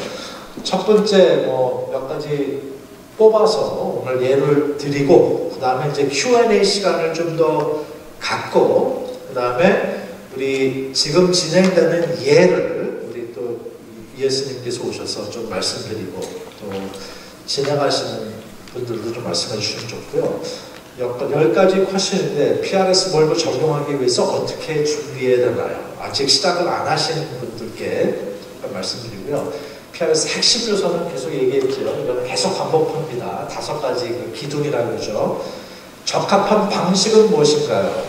첫 번째 뭐 몇 가지 뽑아서 오늘 예를 드리고 그 다음에 이제 Q&A 시간을 좀 더 갖고 그 다음에 우리 지금 진행되는 예를 우리 또 예수님께서 오셔서 좀 말씀드리고 또 진행하시는 분들도 좀 말씀해 주시면 좋고요. 열 가지 퀘션인데 PRS 몰고 적용하기 위해서 어떻게 준비해야 되나요? 아직 시작을 안 하시는 분들께 말씀드리고요. PRS 핵심 요소는 계속 얘기했죠. 이거는 계속 반복합니다. 다섯 가지 그 기둥이라고 그러죠. 적합한 방식은 무엇인가요?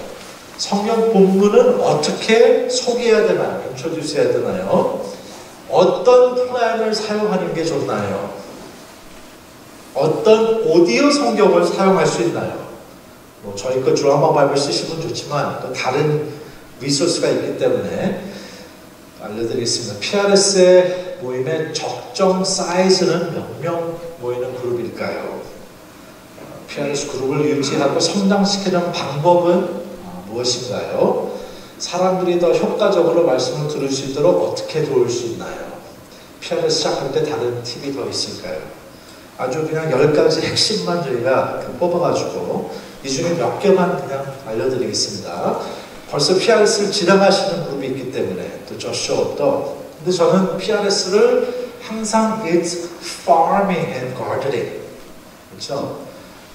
성경 본문은 어떻게 소개해야 되나요? 인troduce 해야 되나요? 어떤 플랜을 사용하는 게 좋나요? 어떤 오디오 성경을 사용할 수 있나요? 뭐 저희 거 드라마 바이블 쓰시면 좋지만 또 다른 resource가 있기 때문에 알려드리겠습니다. PRS의 모임의 적정 사이즈는 몇 명 모이는 그룹일까요? PRS 그룹을 유지하고 성장시키는 방법은 무엇인가요? 사람들이 더 효과적으로 말씀을 들을 수 있도록 어떻게 도울 수 있나요? PRS 때 다른 팁이 더 있을까요? 아주 그냥 열 가지 핵심만 저희가 뽑아가지고 이 중에 몇 개만 그냥 알려드리겠습니다. 벌써 PRS를 지나가시는 그룹이 있기 때문에 또 저쇼도 근데 저는 PRS를 항상 it's farming and gardening. 그렇죠?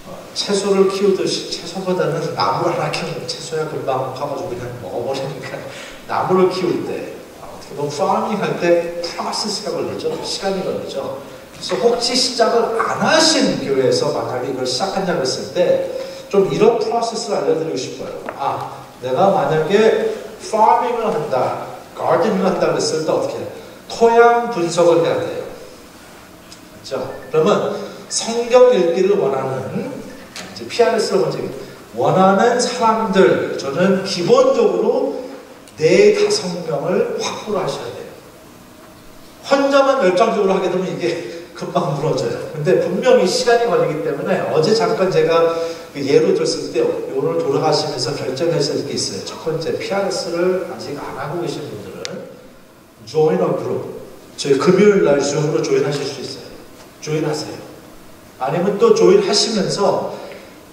어, 채소를 키우듯이 채소보다는 나무 하나 키우는 채소야. 금방 커가지고 그냥 먹어버리니까 나무를 키울 때 어떻게 보면 farming 할 때 프로세스가 걸리죠. 시간이 걸리죠. 그래서 혹시 시작을 안 하신 교회에서 만약에 이걸 시작한다고 했을 때 좀 이런 프로세스를 알려드리고 싶어요. 아, 내가 만약에 파밍을 한다, 가든을 한다 그랬을 때 어떻게 해요? 토양 분석을 해야 돼요. 그렇죠? 그러면 성경 읽기를 원하는 이제 PRS로 먼저 원하는 사람들 저는 기본적으로 네 다섯 명을 확보를 하셔야 돼요. 혼자만 열정적으로 하게 되면 이게 금방 무너져요. 근데 분명히 시간이 걸리기 때문에 어제 잠깐 제가 그 예로 들었을 때 오늘 돌아가시면서 결정하실 게 있어요. 첫 번째 PRS를 아직 안 하고 계신 분들은 그룹 저희 금요일 날 줌으로 조인하실 수 있어요. 조인하세요. 아니면 또 조인하시면서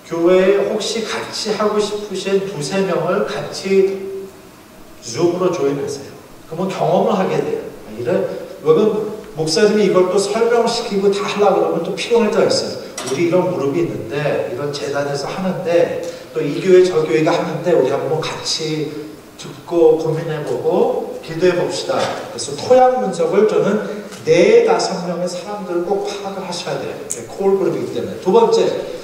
교회에 혹시 같이 하고 싶으신 두세 명을 같이 줌으로 조인하세요. 그러면 경험을 하게 돼요. 아, 이래 왜냐면 목사님이 이걸 또 설명시키고 다 하려고 그러면 또 피곤할 때가 있어요. 우리 이런 무릎이 있는데 이런 재단에서 하는데 또 이 교회 저 교회가 하는데 우리 한번 같이 듣고 고민해보고 기도해 봅시다. 그래서 토양 분석을 저는 네 다섯 명의 사람들을 꼭 파악을 하셔야 돼요. 콜 그룹이기 때문에. 두 번째,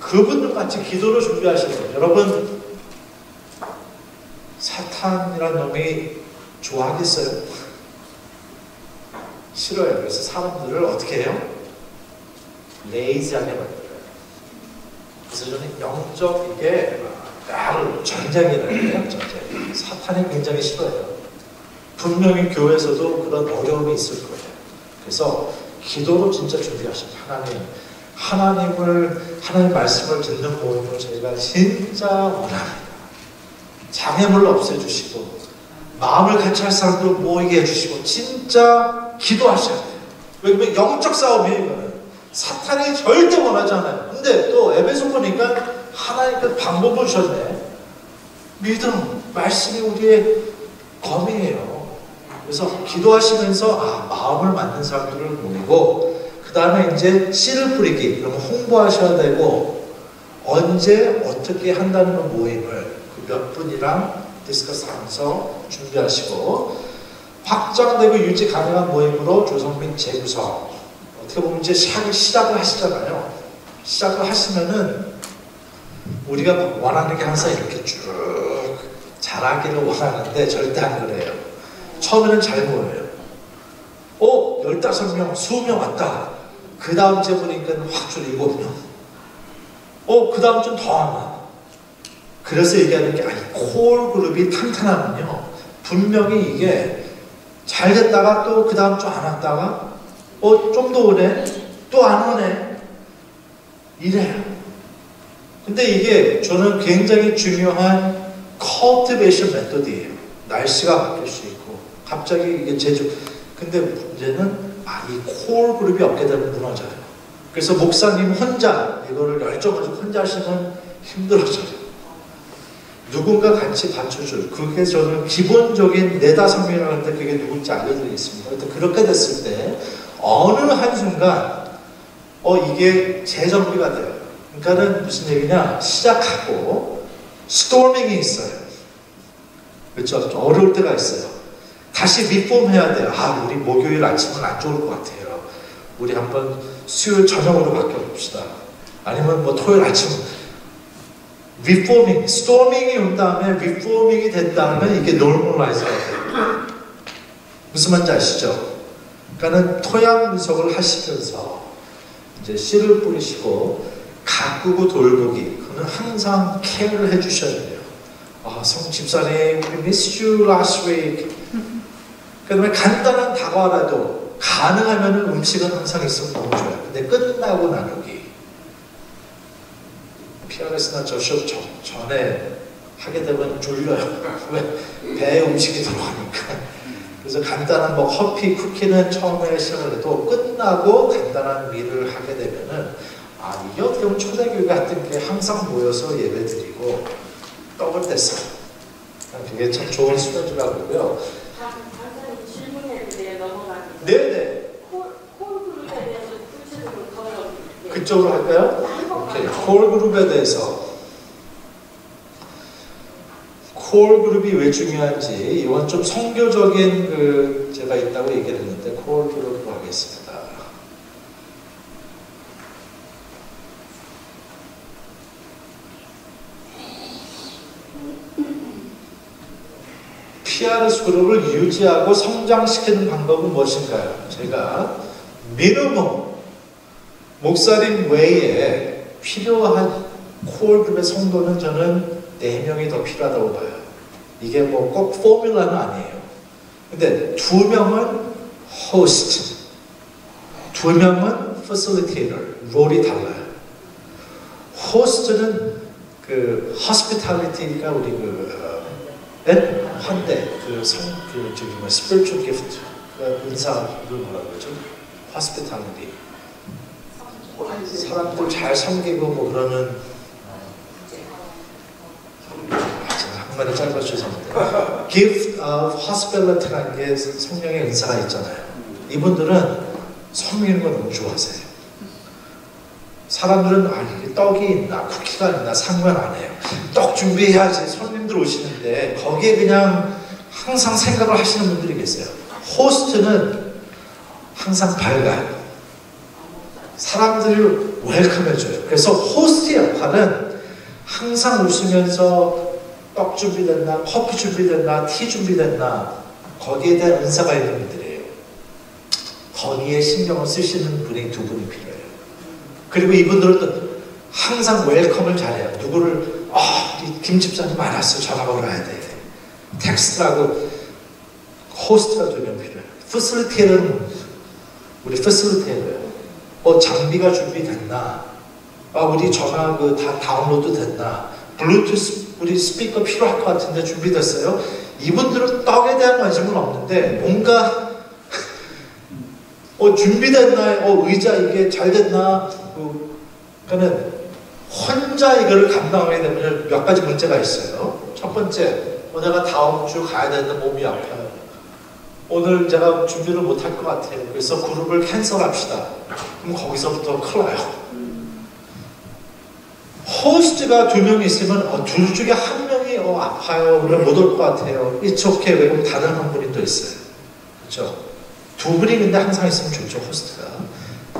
그분들 같이 기도를 준비하시는 거예요. 여러분, 사탄이란 놈이 좋아하겠어요? 싫어요. 그래서 사람들을 어떻게 해요? 레이지하게 만들어요. 그래서 저는 영적 이게 나를 전쟁이라는 전쟁. 사탄이 굉장히 싫어요. 분명히 교회에서도 그런 어려움이 있을 거예요. 그래서 기도로 진짜 준비하시면 하나님, 하나님을 하나님 말씀을 듣는 모임을 저희가 진짜 원합니다. 장애물 없애주시고 마음을 같이 할 사람들 모이게 해주시고 진짜 기도하셔야 돼요. 왜냐면 영적 싸움이에요 이거는. 사탄이 절대 원하지 않아요. 근데 또 에베소 보니까 하나님께 방법을 주셨네. 믿음, 말씀이 우리의 검이에요. 그래서 기도하시면서 아 마음을 맞는 사람들을 모이고 그 다음에 이제 씨를 뿌리기 그러면 홍보하셔야 되고 언제 어떻게 한다는 그 모임을 그 몇 분이랑 디스커스 하면서 준비하시고 확장되고 유지 가능한 모임으로 조성 및 재구성 어떻게 보면 이제 시작을 하시잖아요. 시작을 하시면은 우리가 원하는 게 항상 이렇게 쭉 자라기를 원하는데 절대 안 그래요. 처음에는 잘 보여요. 어, 15명, 20명 왔다. 그 다음 주에 보니까 확 7명. 어, 그 다음 주는 더 하나. 그래서 얘기하는 게, 아니, 콜 그룹이 탄탄하면요. 분명히 이게 잘 됐다가 또 그 다음 주 안 왔다가, 어, 좀 더 오네. 또 안 오네. 이래요. 근데 이게 저는 굉장히 중요한 cultivation 메소드예요. 날씨가 바뀔 수 있고, 갑자기 이게 제주, 근데 문제는, 아, 이콜 그룹이 없게 되면 무너져요. 그래서 목사님 혼자 이거를 열정을 혼자 하시면 힘들어져요. 누군가 같이 받쳐줄. 그게 저는 기본적인 네다섯 명이라고 할때 그게 누군지 알려드리겠습니다. 그렇게 됐을 때 어느 한순간 어 이게 재정비가 돼요. 그러니까는 무슨 얘기냐 시작하고 storming이 있어요. 그렇죠? 좀 어려울 때가 있어요. 다시 리폼해야 돼요. 아 우리 목요일 아침은 안 좋을 것 같아요. 우리 한번 수요일 저녁으로 바꿔봅시다. 아니면 뭐 토요일 아침 reforming, storming이 온 다음에 reforming이 된 다음에 이게 normalize가 돼요. 무슨 말인지 아시죠? 그러니까는 토양 분석을 하시면서 이제 씨를 뿌리시고 가꾸고 돌보기 그거는 항상 케어를 해주셔야 돼요. 아, 성 집사님, we missed you last week. 그다음에 간단한 다과라도 가능하면 음식은 항상 있으면 너무 좋아요. 근데 끝나고 나누기. 저숍 전- 전에 하게 되면 졸려요. 왜? 배에 음식이 들어가니까. 그래서 간단한 뭐 커피, 쿠키는 처음에 시작을 해도 끝나고 간단한 미를 하게 되면은 아 이게 어떻게 초대교회 같은 게 항상 모여서 예배 드리고 떡을 뗐어요. 그게 참 좋은 네. 그쪽으로 할까요? 오케이. 콜 그룹에 대해서 콜 그룹이 왜 중요한지 이건 좀 성교적인 그 제가 있다고 얘기를 했는데 콜 그룹으로 하겠습니다. PRS 그룹을 유지하고 성장시키는 방법은 무엇인가요? 제가 minimum 목사님 외에 필요한 core 그룹의 성도는 저는 4명이 더 필요하다고 봐요. 이게 뭐 꼭 formula는 아니에요. 근데 두 명은 호스트, 두 명은 facilitator, role이 달라요. 호스트는 그 hospitality가 우리 그 어, 네? 환대, 그 성, 그 저기 뭐 spiritual gift, 그 은사를 뭐라 그러죠? hospitality. 사람들 잘 섬기고 뭐 그러는 아, 제가 한마디 짧아서 죄송합니다. Gift of Hospitality라는 게 성령의 은사가 있잖아요. 이분들은 섬기는 걸 너무 좋아하세요. 사람들은 아 이게 떡이 있나 쿠키가 있나 상관 안 해요. 떡 준비해야지 손님들 오시는데 거기에 그냥 항상 생각을 하시는 분들이 계세요. 호스트는 항상 밝아요. 사람들을 웰컴해줘요. 그래서 호스트 역할은 항상 웃으면서 떡 준비됐나, 커피 준비됐나, 티 준비됐나, 거기에 대한 은사가 있는 분들이에요. 거기에 신경을 쓰시는 분이 두 분이 필요해요. 그리고 이분들은 항상 welcome을 잘해요. 누구를, 아, 우리 김 집사님 안 왔어. 전화 걸어 가야 돼. text라고 호스트가 두 명 필요해요. facilitator는 우리 facilitator예요. 어, 장비가 준비됐나? 아, 우리 전화 그 다 다운로드 됐나? 블루투스 우리 스피커 필요할 것 같은데 준비됐어요? 이분들은 떡에 대한 관심은 없는데 뭔가 어 준비됐나? 어 의자 이게 잘 됐나? 그, 그러니까는 혼자 이거를 감당하게 되면 몇 가지 문제가 있어요. 첫 번째, 어, 내가 다음 주 가야 되는데 몸이 아파요. 오늘 제가 준비를 못 할 것 같아요. 그래서 그룹을 캔슬합시다. 그럼 거기서부터 큰일 나요. 호스트가 두 명 있으면 어, 둘 중에 한 명이 어, 아파요. 오늘 못 올 것 같아요. It's okay. 왜 그럼 다른 한 분이 또 있어요. 그렇죠? 두 분이 근데 항상 있으면 좋죠. 호스트가.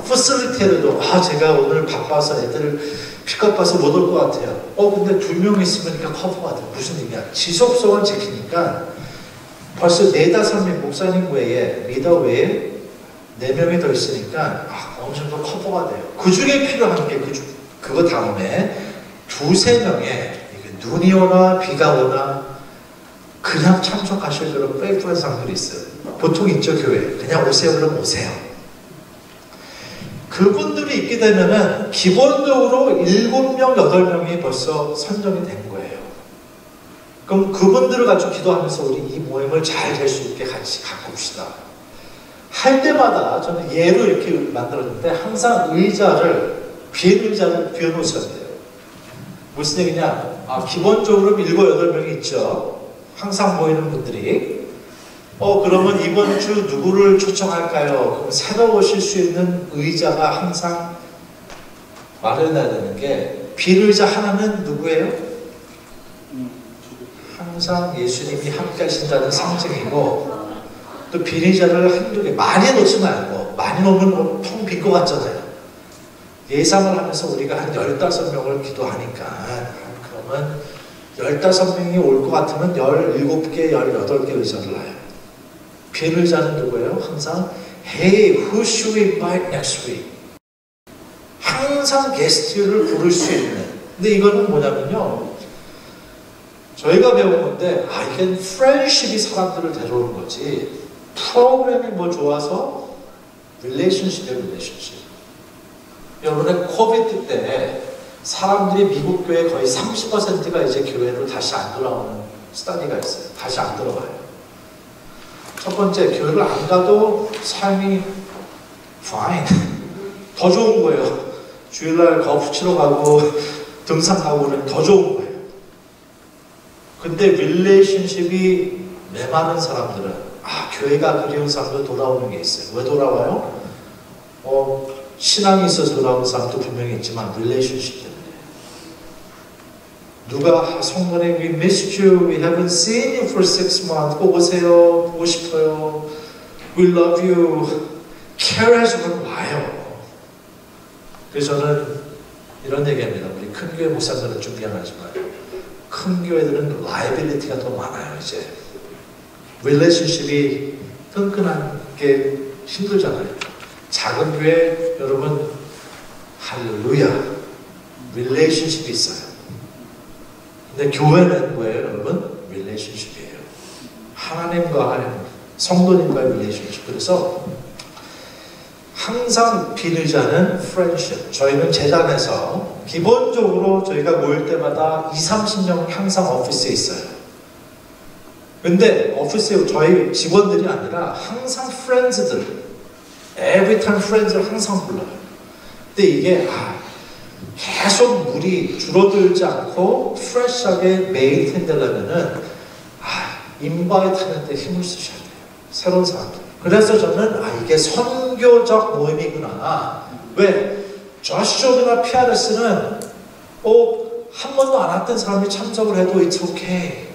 facilitator도 아 제가 오늘 바빠서 애들 픽업 가서 못 올 것 같아요. 어 근데 두 명 있으니까 커버가 돼. 무슨 얘기야? 지속성을 지키니까 벌써 네 다섯 명 목사님 외에 리더 외에 네 명이 더 있으니까 아, 어느 정도 커버가 돼요. 그 중에 필요한 게 그, 그거 다음에 두세 명의 눈이 오나 비가 오나 그냥 참석하실 그런 페이프한 사람들이 있어요. 보통 있죠 교회. 그냥 오세요 그럼 오세요. 그분들이 있게 되면은 기본적으로 일곱 명 여덟 명이 벌써 선정이 된 거예요. 그럼 그분들을 가지고 기도하면서 우리 이 모임을 잘 될 수 있게 같이 가꿉시다. 할 때마다 저는 예로 이렇게 만들었는데 항상 의자를 빈 의자를 비워놓으셔야 돼요. 무슨 얘기냐? 아, 기본적으로 일곱 여덟 명이 있죠. 항상 모이는 분들이. 어, 그러면 이번 주 누구를 초청할까요? 그럼 새로 오실 수 있는 의자가 항상 마련해야 되는 게, 빈 의자 하나는 누구예요? 항상 예수님이 함께 하신다는 상징이고, 또빈 의자를 한두 개, 많이 놓지 말고, 많이 놓으면 통빈것 같잖아요. 예상을 하면서 우리가 한 15명을 기도하니까, 그러면 15명이 올 것 같으면 17개, 18개 의자를 놔요. 빈 의자는 누구예요? 항상 Hey, who should we invite next week? 항상 게스트를 부를 수 있는. 근데 이거는 뭐냐면요. 저희가 배운 건데, 아, 이게 프렌십이 사람들을 데려오는 거지. 프로그램이 뭐 좋아서 relationship이에요, relationship. 여러분의 COVID 때 사람들이 미국 교회 거의 30%가 이제 교회로 다시 안 돌아오는 study가 있어요. 다시 안 들어가요. 첫 번째, 교회를 안 가도 삶이 fine. 더 좋은 거예요. 주일날 골프 치러 가고 등산 가고는 더 좋은 거예요. 근데 relationship이 메마른 사람들은 아 교회가 그리운 사람들 돌아오는 게 있어요. 왜 돌아와요? 어, 신앙이 있어서 돌아오는 사람도 분명히 있지만 릴레이션십 때문에 누가 성문에 We missed you, we haven't seen you for six months 꼭 오세요, 보고 싶어요 We love you care 해주면 와요 그래서 저는 이런 얘기합니다. 우리 큰 교회 목사들은 좀 미안하지만 큰 교회들은 liability가 더 많아요. 이제 relationship이 끈끈한 게 힘들잖아요. 작은 교회 여러분 할렐루야 relationship이 있어요. 근데 교회는 뭐예요, 여러분? relationship이에요. 하나님과 하나님, 성도님과의 relationship. 그래서 항상 비르자는 friendship. 저희는 재단에서 기본적으로 저희가 모일 때마다 2, 30명 항상 office에 있어요. 근데 office에 저희 직원들이 아니라 항상 friends들, every time friends를 항상 불러요. 근데 이게 아, 계속 물이 줄어들지 않고 fresh하게 maintain 되려면은 아, invite 하는데 힘을 쓰셔야 돼요. 새로운 사람들. 그래서 저는 아 이게 선교적 모임이구나. 왜? 저시조나 PRS는 어, 한 번도 안 왔던 사람이 참석을 해도 it's okay.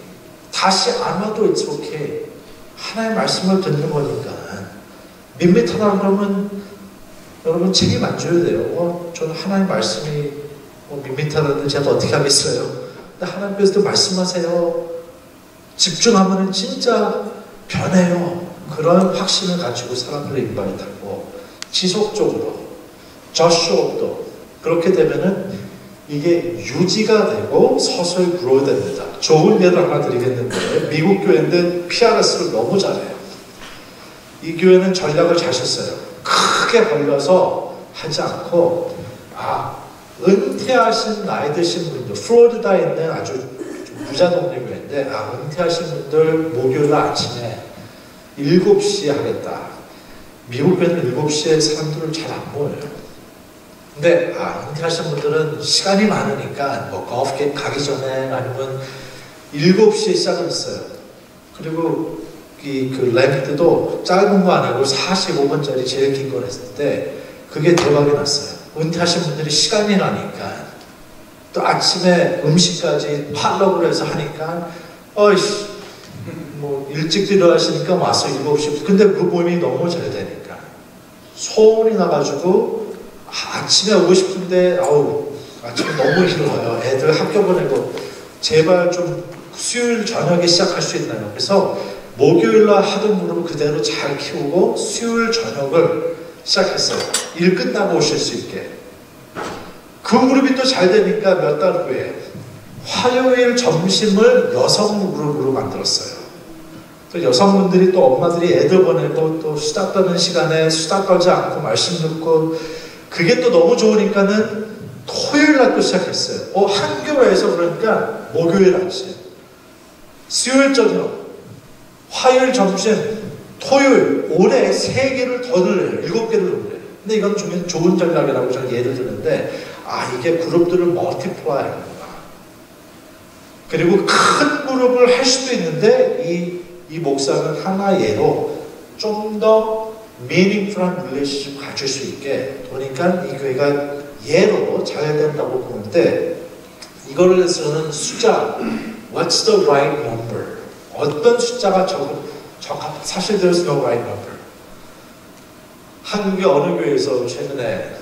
다시 안 와도 it's okay. 하나의 말씀을 듣는 거니까. 밋밋하다 그러면 여러분 책임 안 져야 돼요. 어, 저는 하나님 말씀이 어, 밋밋하다는데 제가 어떻게 하겠어요? 근데 하나님께서도 말씀하세요. 집중하면 진짜 변해요. 그런 확신을 가지고 사람들을 인바이트하고 지속적으로 저쇼업도 그렇게 되면은 이게 유지가 되고 서서히 그로야 됩니다. 좋은 예를 하나 드리겠는데 미국 교회인데 PRS를 너무 잘해요. 이 교회는 전략을 잘 썼어요. 크게 벌려서 하지 않고 아 은퇴하신 나이 드신 분들 플로리다에 있는 아주 좀 부자 동네 교회인데 아 은퇴하신 분들 목요일 아침에 7시에 하겠다. 미국 교회는 7시에 사람들을 잘 안 모여요. 근데 아, 은퇴하신 분들은 시간이 많으니까 뭐 golf 가기 전에 아니면 7시에 시작을 했어요. 그리고 이그 랭크도 짧은 거 안 하고 45분짜리 제일 긴 걸 했을 때 그게 대박이 났어요. 은퇴하신 분들이 시간이 나니까 또 아침에 음식까지 팔로그로 해서 하니까 어이씨 뭐 일찍 들어가시니까 와서 7시 근데 그 모임이 너무 잘 되니까 소문이 나가지고 아침에 오고 싶은데 아우 아침에 너무 힘들어요 애들 학교 보내고 제발 좀 수요일 저녁에 시작할 수 있나요? 그래서 목요일날 하던 무릎 그대로 잘 키우고 수요일 저녁을 시작했어요. 일 끝나고 오실 수 있게. 그 무릎이 또 잘 되니까 몇 달 후에 화요일 점심을 여성 무릎으로 만들었어요. 또 여성분들이 또 엄마들이 애들 보내고 또 수다 떠는 시간에 수다 떨지 않고 말씀 듣고 그게 또 너무 좋으니까는 토요일 날 또 시작했어요. 어, 한 교회에서 그러니까 목요일 아침, 수요일 저녁, 화요일 점심, 토요일, 올해 세 개를 더 늘려요. 일곱 개를 더 늘려요. 근데 이건 좀 좋은 전략이라고 저는 예를 드는데, 아, 이게 그룹들을 multiply 하는 구나. 그리고 큰 그룹을 할 수도 있는데, 이, 이 목사는 하나 예로 좀더 meaningful한 relationship 가질 수 있게 보니까 이 교회가 예로 잘 된다고 보는데 이거를 해서는 숫자 What's the right number? 어떤 숫자가 적, 적합 사실 there's no right number 한국의 어느 교회에서 최근에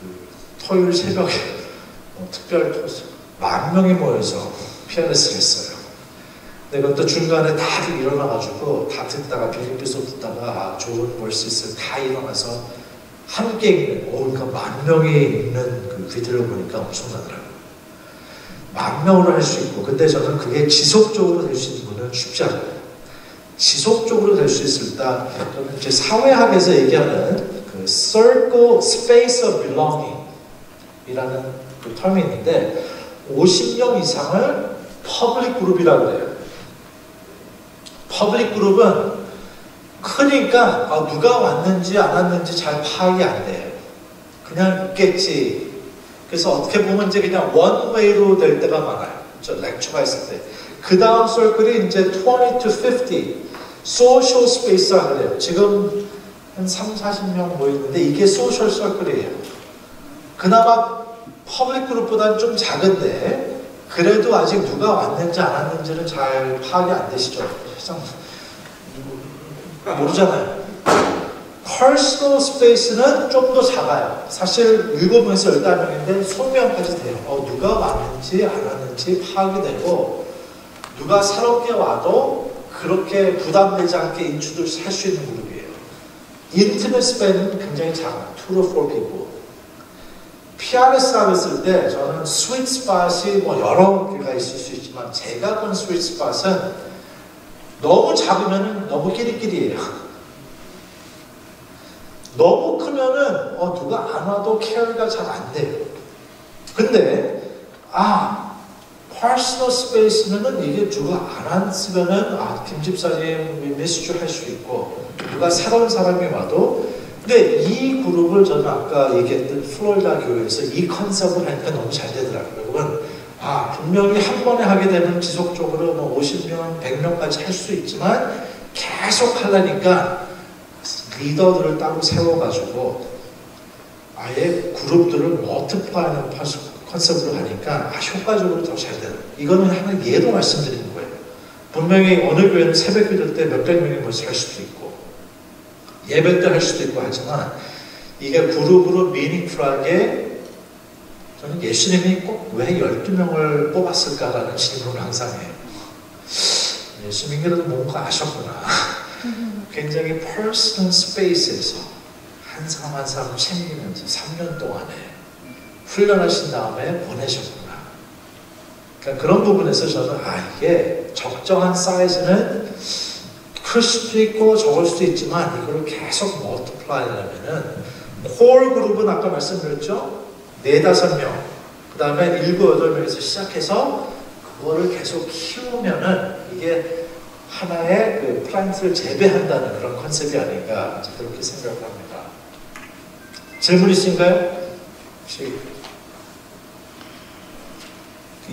그 토요일 새벽에 뭐 특별 토만 명이 모여서 피아니스트를 했어요. 근데 그것도 중간에 다들 일어나가지고 다 듣다가 빌립비서 듣다가 아, 좋은 볼수 다 일어나서 함께 있는, 오, 그러니까 만 명이 있는 그 비디오를 보니까 엄청나더라고요. 만 명으로 할 수 있고, 근데 저는 그게 지속적으로 될 수 있는 거는 쉽지 않아요. 지속적으로 될 수 있을 때, 저는 이제 사회학에서 얘기하는 그 circle space of belonging 이라는 그 term이 있는데, 50명 이상을 public group이라고 그래요. public group은 크니까 아, 누가 왔는지 안 왔는지 잘 파악이 안 돼요. 그냥 있겠지. 그래서 어떻게 보면 이제 그냥 one way로 될 때가 많아요. 저 lecture가 있을 때. 그 다음 circle이 이제 20 to 50 social space라 그래요. 지금 한 3, 40명 모이는데 이게 social circle이에요. 그나마 public group보다는 좀 작은데 그래도 아직 누가 왔는지 안 왔는지는 잘 파악이 안 되시죠? 회장 모르잖아요. personal space는 좀 더 작아요. 사실 7명에서 10명인데 소명까지 돼요. 어, 누가 왔는지 안 왔는지 파악이 되고 누가 새롭게 와도 그렇게 부담되지 않게 introduce 할수 있는 그룹이에요. intimate space는 굉장히 작아요. 2 to 4 people. PRS라고 했을 때 저는 스윗 스팟이 뭐 여러 개가 있을 수 있지만 제가 본 스윗 스팟은 너무 작으면 너무 끼리끼리예요. 너무 크면은 어, 누가 안 와도 케어가 잘 안 돼요. 근데 아 personal space면은 이게 누가 안 왔으면은 아 김 집사님 메시지 할 수 있고 누가 새로운 사람이 와도 근데 이 그룹을 저는 아까 얘기했던 플로리다 교회에서 이 concept을 하니까 너무 잘 되더라고요. 그건 아 분명히 한 번에 하게 되면 지속적으로 뭐 50명, 100명까지 할 수 있지만 계속 하려니까 리더들을 따로 세워가지고 아예 그룹들을 멀티플라이하는 컨셉으로 하니까 아, 효과적으로 더 잘 되는 이거는 하나 예도 말씀드리는 거예요. 분명히 어느 교회는 새벽 기도 때 몇백 명이 모여서 할 수도 있고 예배 때 할 수도 있고 하지만 이게 그룹으로 미닝풀하게 저는 예수님이 꼭 왜 12명을 뽑았을까라는 질문을 항상 해요. 예수님께도 뭔가 아셨구나. 굉장히 personal space에서 한 사람 한 사람 챙기면서 3년 동안에 훈련하신 다음에 보내셨구나. 그러니까 그런 부분에서 저는 아 이게 적정한 사이즈는 클 수도 있고 적을 수도 있지만 이걸 계속 multiply 하려면은 core group은 아까 말씀드렸죠? 네다섯 명, 그 다음에 일곱, 여덟 명에서 시작해서 그거를 계속 키우면은 이게 하나의 그 플란트를 재배한다는 그런 컨셉이 아닌가 그렇게 생각을 합니다. 질문 있으신가요? 혹시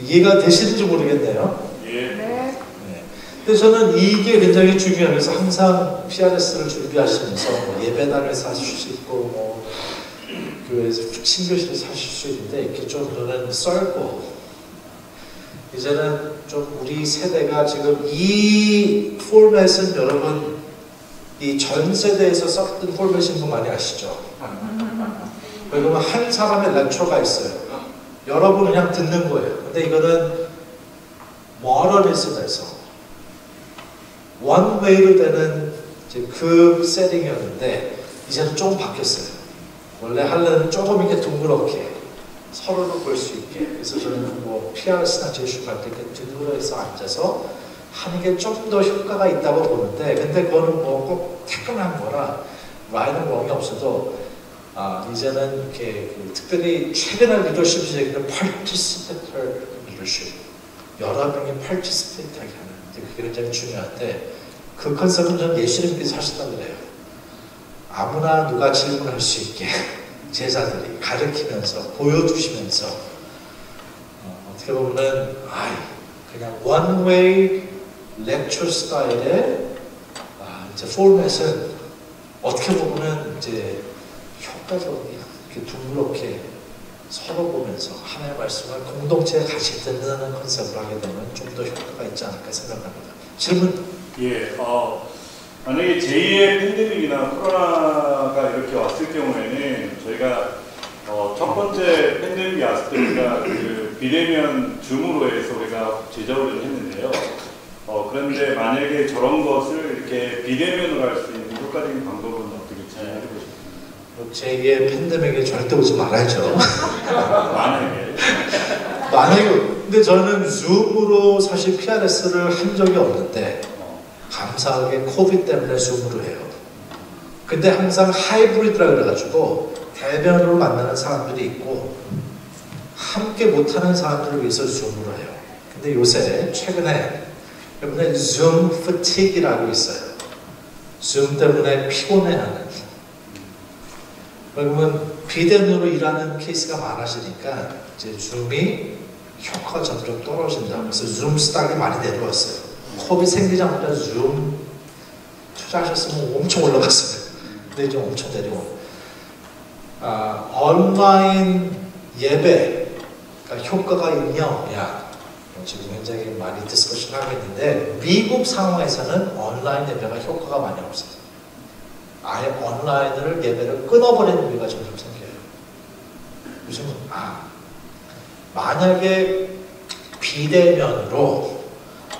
이해가 되시는지 모르겠네요. 예. 네. 근데 저는 이게 굉장히. 그래서 항상 피아니스트를 준비하시면서 뭐 예배당에서 하실 수 있고 뭐 교회에서 신교실에서 하실 수 있는데 이렇게 좀 저는 썰고 이제는 좀 우리 세대가 지금 이 포맷은 여러분 이 전 세대에서 썼던 포맷인 거 많이 아시죠? 왜냐면 한 사람의 렉처가 있어요. 여러분 그냥 듣는 거예요. 근데 이거는 모럴리즘에서 원웨이로 되는 그 세팅이었는데 이제는 조금 바뀌었어요. 원래 하려는 조금 이렇게 둥그렇게 서로를 볼 수 있게. 그래서 저는 뭐 피아니스나 제슈할 때 이렇게 둥그러서 앉아서 하는 게 좀 더 효과가 있다고 보는데, 근데 그거는 뭐 꼭 태권한 거라 라이는 롱이 없어도 아, 이제는 이렇게 그 특별히 최근에 리더십이 얘기는 participatory leadership. 여러 명이 participate 하게 하는 그게 굉장히 중요한데 그 컨셉은 저는 예수님께서 하셨다고 그래요. 아무나 누가 질문할 수 있게 제자들이 가르치면서 보여주시면서 어, 떻게 보면은 아이 그냥 way lecture 스타일의 아, 이제 포맷은 어떻게 보면은 이제 효과적인 이렇게 둥그렇게 서로 보면서 하나의 말씀을 공동체에 같이 듣는 컨셉으로 하게 되면 좀 더 효과가 있지 않을까 생각합니다. 질문 예, 어, 만약에 제2의 팬데믹이나 코로나가 이렇게 왔을 경우에는 저희가 어, 첫 번째 팬데믹이 왔을 때 우리가 그 비대면 줌으로 해서 우리가 제작을 했는데요. 어, 그런데 만약에 저런 것을 이렇게 비대면으로 할 수 있는 효과적인 방법은 어떻게 제안해보고 싶습니까? 제2의 팬데믹에 절대 오지 말아야죠. 만약에 만약에 근데 저는 줌으로 사실 PRS를 한 적이 없는데 어, 감사하게 코비드 때문에 줌으로 해요. 근데 항상 하이브리드라 그래가지고 대면으로 만나는 사람들이 있고 함께 못하는 사람들을 위해서 줌으로 해요. 근데 요새 최근에 여러분의 줌 fatigue이라고 있어요. 줌 때문에 피곤해하는. 그러면 비대면으로 일하는 케이스가 많아지니까 이제 Zoom이 효과가 점점 떨어진다. 그래서 Zoom stock이 많이 내려왔어요. COVID 생기자마자 줌 투자하셨으면 엄청 올라갔어요. 근데 이제 엄청 내려오고. 아, 온라인 예배가 효과가 있냐 없냐 지금 굉장히 많이 discussion 하고 있는데 미국 상황에서는 온라인 예배가 효과가 많이 없어요. 아예 온라인을 예배를 끊어버리는 우리가 점점 생겨요. 요즘은 아 만약에 비대면으로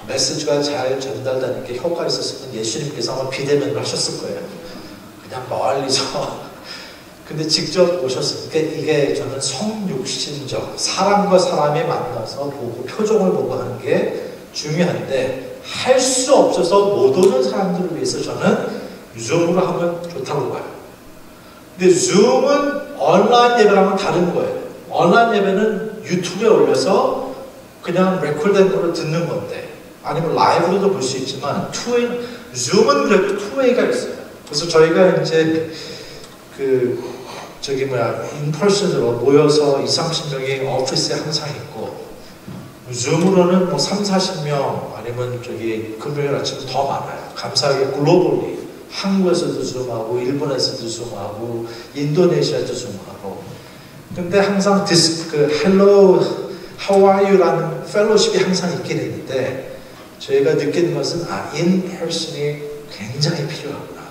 메시지가 잘 전달되는 게 효과 있었으면 예수님께서 아마 비대면을 하셨을 거예요. 그냥 멀리서 근데 직접 오셨으니까 이게 저는 성육신적 사람과 사람이 만나서 보고 표정을 보고 하는 게 중요한데 할 수 없어서 못 오는 사람들을 위해서 저는 Zoom으로 하면 좋다고 봐요. 근데 Zoom은 온라인 예배랑은 다른 거예요. 온라인 예배는 YouTube에 올려서 그냥 record된 거를 듣는 건데 아니면 라이브로도 볼 수 있지만 two way Zoom은 그래도 two way가 있어요. 그래서 저희가 이제 그 저기 뭐야 in person으로 모여서 2, 30명이 office에 항상 있고 Zoom으로는 뭐 3, 40명 아니면 저기 금요일 아침 더 많아요. 감사하게 globally 한국에서도 줌하고 일본에서도 줌하고 인도네시아도 줌하고 근데 항상 디스 그 헬로 하와이유라는 펠로십이 항상 있긴 있는데 저희가 느끼는 것은 아 in-person이 굉장히 필요하구나.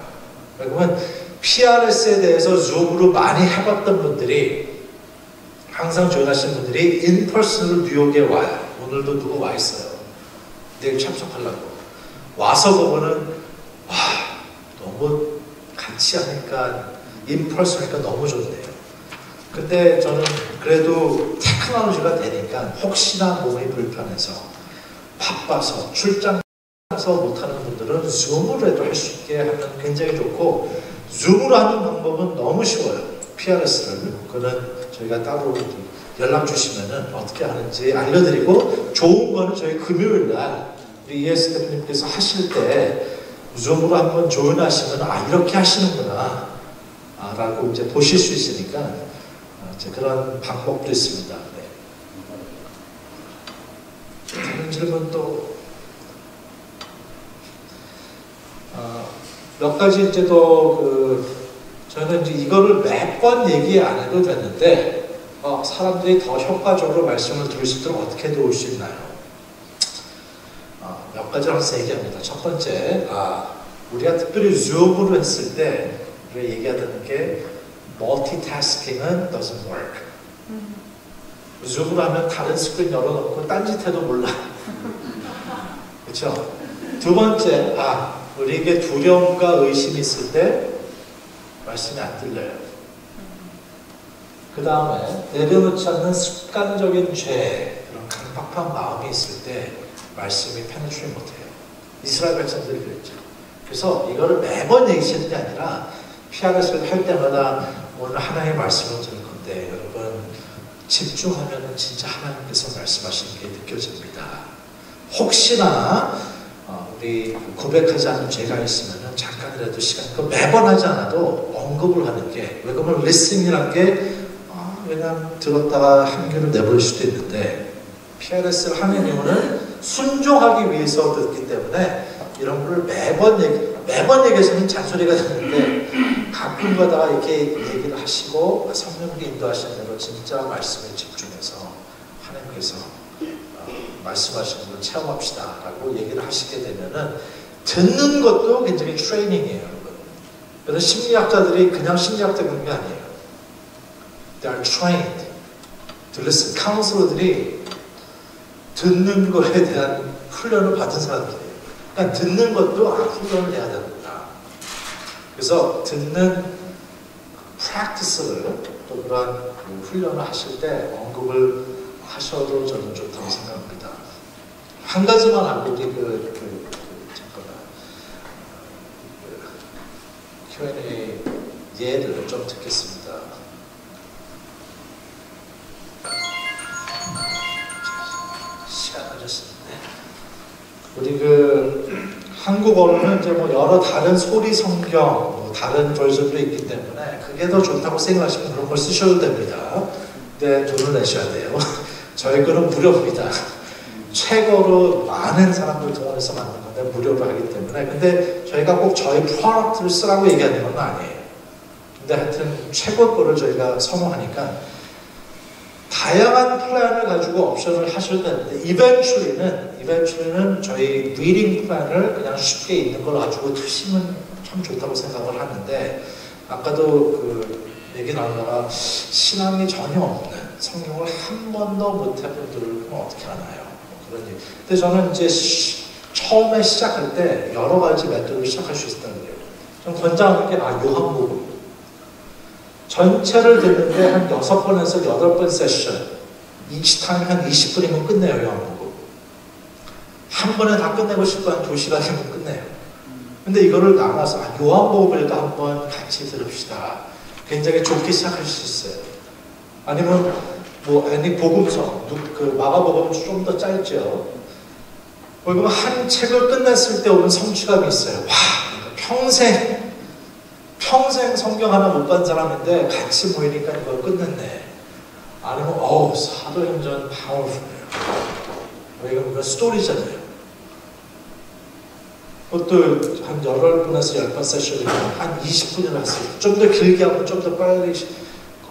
그러면 PRS에 대해서 줌으로 많이 해봤던 분들이 항상 join하시는 분들이 in-person으로 뉴욕에 와요. 오늘도 누구 와 있어요. 내일 참석하려고. 와서 보면은 와 너무 같이 하니까 인펄슨이니까 너무 좋네요. 근데 저는 그래도 테크놀로지가 되니까 혹시나 몸이 불편해서 바빠서 출장 가서 못하는 분들은 줌으로 해도 할 수 있게 하면 굉장히 좋고 줌으로 하는 방법은 너무 쉬워요. PRS를 그거는 저희가 따로 연락 주시면은 어떻게 하는지 알려드리고 좋은 거는 저희 금요일 날 우리 이에스 대표님께서 하실 때 줌으로 한번 조인하시면 아 이렇게 하시는구나 아, 라고 이제 보실 수 있으니까 아, 이제 그런 방법도 있습니다. 네. 다른 질문 또 아, 몇 가지 이제 또그 저는 이제 이거를 몇번 얘기 안 해도 됐는데 어, 사람들이 더 효과적으로 말씀을 들을 수 있도록 어떻게 도울 수 있나요? 어, 몇 가지 항상 얘기합니다. 첫 번째, 아, 우리가 특별히 줌으로 했을 때 우리가 얘기하는 게 멀티태스킹은 doesn't work. 줌으로 하면 다른 스크린 열어놓고 딴짓해도 몰라. 그렇죠? 두 번째, 아, 우리에게 두려움과 의심이 있을 때 말씀이 안 들려요. 그 다음에 내려놓지 않는 습관적인 죄, 그런 강팍한 마음이 있을 때 말씀이 penetrate 못해요. 이스라엘 백성들이 그랬죠. 그래서 이거를 매번 얘기하는 게 아니라 PRS를 할 때마다 오늘 하나의 말씀을 드릴 건데 여러분 집중하면 진짜 하나님께서 말씀하시는 게 느껴집니다. 혹시나 어, 우리 고백하지 않은 죄가 있으면 잠깐이라도 시간, 그 매번 하지 않아도 언급을 하는 게, 왜 그러면 리스닝이라는 게, 어, 그냥 들었다가 한 귀로 내버릴 수도 있는데, PRS를 하는 이유는 순종하기 위해서 듣기 때문에 이런 거를 매번 얘기, 매번 얘기해서는 잔소리가 되는데, 가끔 가다가 이렇게 얘기를 하시고, 성령이 인도하시는 대로 진짜 말씀에 집중해서 하나님께서 말씀하시는 걸 체험합시다 라고 얘기를 하시게 되면은 듣는 것도 굉장히 트레이닝이에요 그래서 심리학자들이 그냥 심리학자 그런 게 아니에요. They are trained to listen. 카운슬러들이 듣는 거에 대한 훈련을 받은 사람들이에요. 그러니까 듣는 것도 아, 훈련을 해야 되는구나. 그래서 듣는 프랙티스를 또 그런 그 훈련을 하실 때 언급을 하셔도 저는 좋다고 생각합니다. 한 가지만 하고 우리 그, 그, 그 잠깐만 그 Q&A 예를 좀 듣겠습니다. 시간 가졌습니다. 우리 그 한국어로는 이제 뭐 여러 다른 소리 성경, 뭐 다른 벌들도 있기 때문에 그게 더 좋다고 생각하시면 그런 걸 쓰셔도 됩니다. 근데 돈을 내셔야 돼요. 저희 거는 무료입니다. 최고로 많은 사람들 동원해서 만든 건데 무료로 하기 때문에 근데 저희가 꼭 저희 product를 쓰라고 얘기하는 건 아니에요. 근데 하여튼 최고 거를 저희가 선호하니까 다양한 플랜을 가지고 옵션을 하셔도 되는데 eventually는 eventually는 저희 reading plan을 그냥 쉽게 있는 걸 가지고 트시면 참 좋다고 생각을 하는데 아까도 그 얘기 나오다가 신앙이 전혀 없는 성경을 한 번도 못 해본 분들은 어떻게 하나요? 뭐 그런 얘기. 근데 저는 이제 시- 처음에 시작할 때 여러 가지 메토드를 시작할 수 있다는 거예요. 좀 권장하는 게 아, 요한복음. 전체를 듣는데 한 6번에서 8번 세션. time 한 20분이면 끝내요, 요한복음. 한 번에 다 끝내고 싶고 한 2시간이면 끝내요. 근데 이거를 나눠서 아, 요한복음을 한번 같이 들읍시다. 굉장히 좋게 시작할 수 있어요. 아니면 뭐 애니 복음서, 누- 그 마가복음 좀 더 짧죠. 그러면 한 책을 끝냈을 때 오는 성취감이 있어요. 와, 평생 평생 성경 하나 못 본 사람인데 같이 모이니까 이걸 끝냈네. 아니면 어우 사도행전 파워풀해요. 왜냐면 그거 스토리잖아요. 그것도 한 여덟 분에서 열번 세션이면 한 20분이나 했어요. 좀 더 길게 하고 좀 더 빨리 시-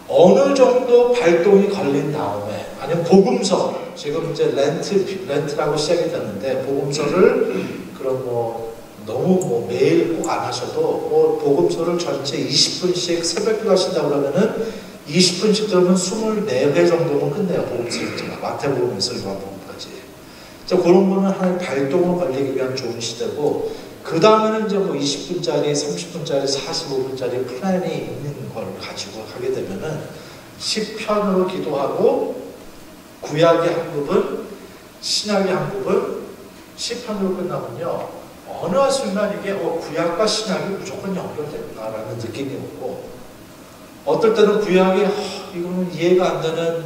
어느 정도 발동이 걸린 다음에 아니면 복음서 지금 이제 렌트 렌트라고 시작이 됐는데 복음서를 그런 뭐 너무 뭐 매일 꼭 안 하셔도 뭐 복음서를 전체 20분씩 새벽기도 하신다 그러면은 20분씩 들으면 24회 정도면 끝내요 복음서 자체가 마태복음에서 요한복음까지. 자 그런 거는 하나의 발동을 걸리기 위한 좋은 시대고 그 다음에는 이제 뭐 20분짜리, 30분짜리, 45분짜리 플랜이 있는 걸 가지고 하게 되면은 10편으로 기도하고 구약의 한 부분, 신약의 한 부분, 10편으로 끝나면요. 어느 순간 이게 어, 구약과 신약이 무조건 연결되구나라는 느낌이 오고 어떨 때는 구약이 어, 이거는 이해가 안 되는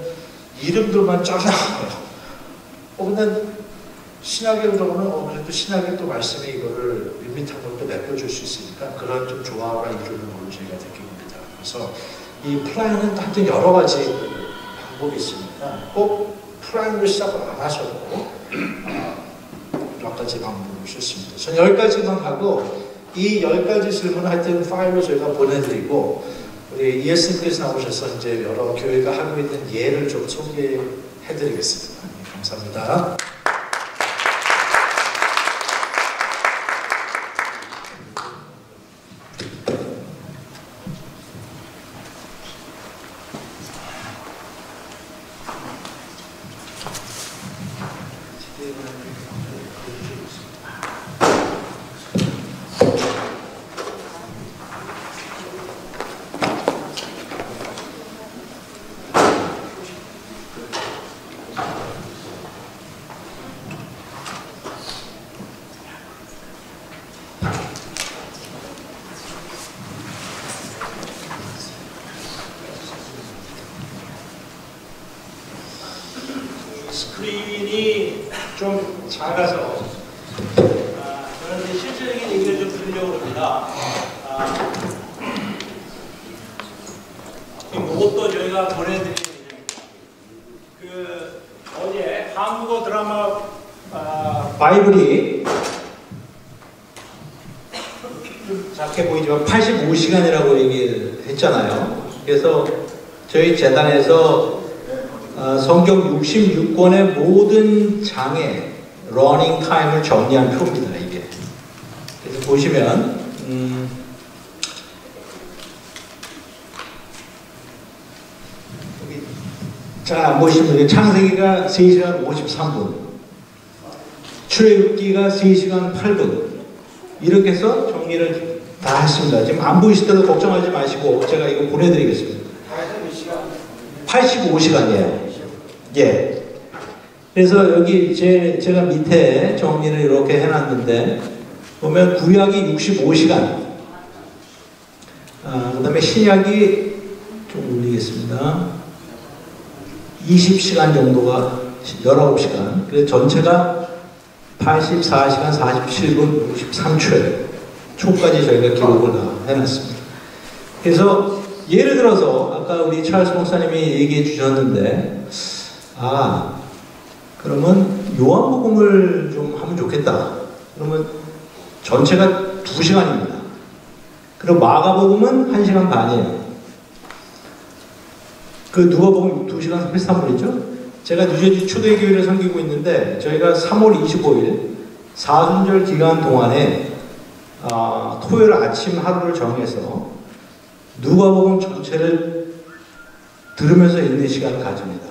이름들만 쫙 나와요. 어, 근데 신약에 들어오면 어, 그래도 신약에 또 말씀이 이거를 밋밋한 걸또 메꿔줄 수 있으니까 그런 좀 조화가 이루는 걸로 저희가 느낍니다. 그래서 이 플라이는 하여튼 여러 가지 방법이 있으니까 꼭 플라이로 시작을 안 하셔도 아, 여러 가지 방법을 쓰십니다. 전 열 가지만 하고 이 열 가지 질문을 하여튼 파일로 저희가 보내드리고 우리 이에스님께서 나오셔서 이제 여러 교회가 하고 있는 예를 좀 소개해드리겠습니다. 네, 감사합니다. 스크린이 좀 작아서 아, 저는 이제 실질적인 얘기를 좀 드리려고 합니다. 아, 이것도 저희가 보내드리는 예정입니다. 그 어제 한국어 드라마 아, 바이블이 좀 작게 보이지만 85시간이라고 얘기를 했잖아요. 그래서 저희 재단에서 어, 성경 66권의 모든 장의 러닝 타임을 정리한 표입니다. 이게. 그래서 보시면 음, 여기 잘안 보시면 창세기가 3시간 53분, 출애굽기가 3시간 8분 이렇게 해서 정리를 다 했습니다. 지금 안 보이시더라도 걱정하지 마시고 제가 이거 보내드리겠습니다. 85시간이에요. 예. 그래서 여기 제, 제가 밑에 정리를 이렇게 해놨는데 보면 구약이 65시간 아, 그 다음에 신약이 좀 올리겠습니다. 20시간 정도가 19시간. 그래서 전체가 84시간 47분 63초예요. 초까지 저희가 기록을 다 해놨습니다. 그래서 예를 들어서 아까 우리 찰스 목사님이 얘기해 주셨는데 아 그러면 요한복음을 좀 하면 좋겠다. 그러면 전체가 2시간입니다. 그리고 마가복음은 1시간 반이에요. 그 누가복음 2시간 33분이죠? 제가 뉴저지 초대교회를 섬기고 있는데 저희가 3월 25일 사순절 기간 동안에 아, 토요일 아침 하루를 정해서 누가복음 전체를 들으면서 읽는 시간을 가집니다.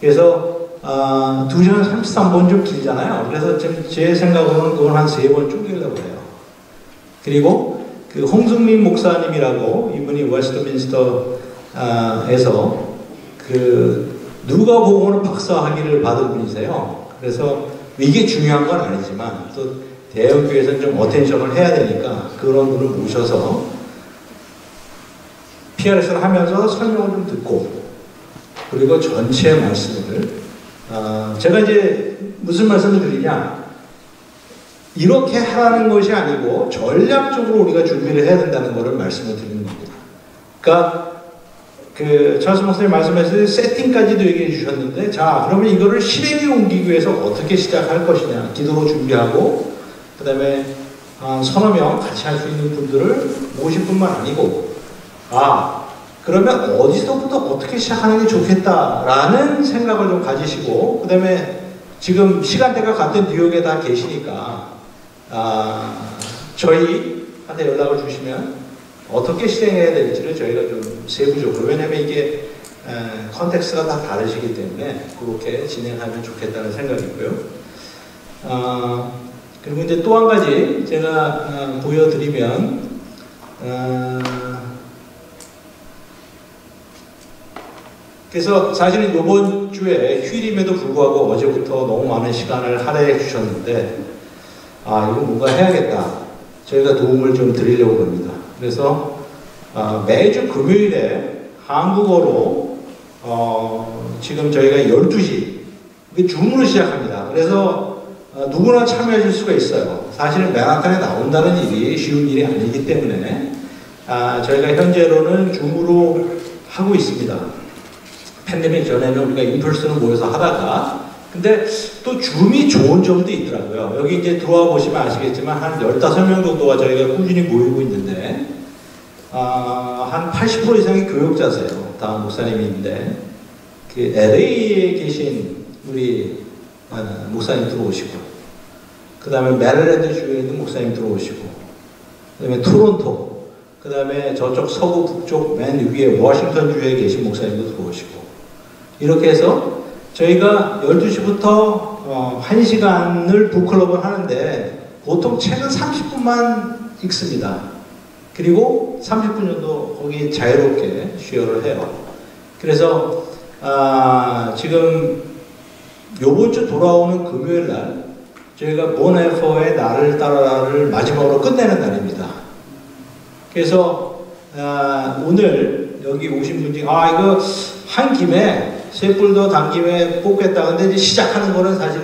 그래서 아, 2시간 33분 좀 길잖아요. 그래서 지금 제 생각으로는 그걸 한세번 쪼개려고 해요. 그리고 그 홍승민 목사님이라고 이분이 웨스트민스터에서 그 누가복음으로 박사 학위를 받은 분이세요. 그래서 이게 중요한 건 아니지만 또 대형교회에서는 좀 어텐션을 해야 되니까 그런 분을 모셔서 PRS를 하면서 설명을 좀 듣고 그리고 전체 말씀을 아, 제가 이제 무슨 말씀을 드리냐 이렇게 하라는 것이 아니고 전략적으로 우리가 준비를 해야 된다는 것을 말씀을 드리는 겁니다. 그러니까 그 찰스 목사님 말씀하실 세팅까지도 얘기해 주셨는데 자 그러면 이거를 실행에 옮기기 위해서 어떻게 시작할 것이냐 기도로 준비하고 그 다음에 한 서너 명 같이 할 수 있는 분들을 모실 뿐만 아니고 아 그러면 어디서부터 어떻게 시작하는 게 좋겠다라는 생각을 좀 가지시고 그 다음에 지금 시간대가 같은 뉴욕에 다 계시니까 아, 저희한테 연락을 주시면 어떻게 실행해야 될지를 저희가 좀 세부적으로 왜냐하면 이게 에, 컨텍스트가 다 다르시기 때문에 그렇게 진행하면 좋겠다는 생각이고요. 아, 그리고 이제 또 한 가지 제가 아, 보여드리면 아, 그래서 사실은 이번 주에 휴일임에도 불구하고 어제부터 너무 많은 시간을 할애해 주셨는데 아 이거 뭔가 해야겠다. 저희가 도움을 좀 드리려고 합니다. 그래서 아, 매주 금요일에 한국어로 어, 지금 저희가 12시 이게 줌으로 시작합니다. 그래서 어, 누구나 참여하실 수가 있어요. 사실은 맨하탄에 나온다는 일이 쉬운 일이 아니기 때문에 아, 저희가 현재로는 줌으로 하고 있습니다 팬데믹 전에는 우리가 인펄스로 모여서 하다가 근데 또 줌이 좋은 점도 있더라고요. 여기 이제 들어와 보시면 아시겠지만 한 15명 정도가 저희가 꾸준히 모이고 있는데 아, 한 80% 이상이 교육자세요. 다 목사님인데 그 LA에 계신 우리 아, 목사님 들어오시고 그 다음에 메릴랜드 주에 있는 목사님 들어오시고 그 다음에 토론토 그 다음에 저쪽 서부 북쪽 맨 위에 워싱턴 주에 계신 목사님도 들어오시고 이렇게 해서 저희가 12시부터 어, 1시간을 북클럽을 하는데 보통 책은 30분만 읽습니다. 그리고 30분 정도 거기 자유롭게 쉬어를 해요. 그래서 아, 지금 요번 주 돌아오는 금요일 날 저희가 보네퍼의 나를 따라를 마지막으로 끝내는 날입니다. 그래서 아, 오늘 여기 오신 분 중에 아 이거 한 김에 쇠뿔도 당김에 뽑겠다. 근데 이제 시작하는 거는 사실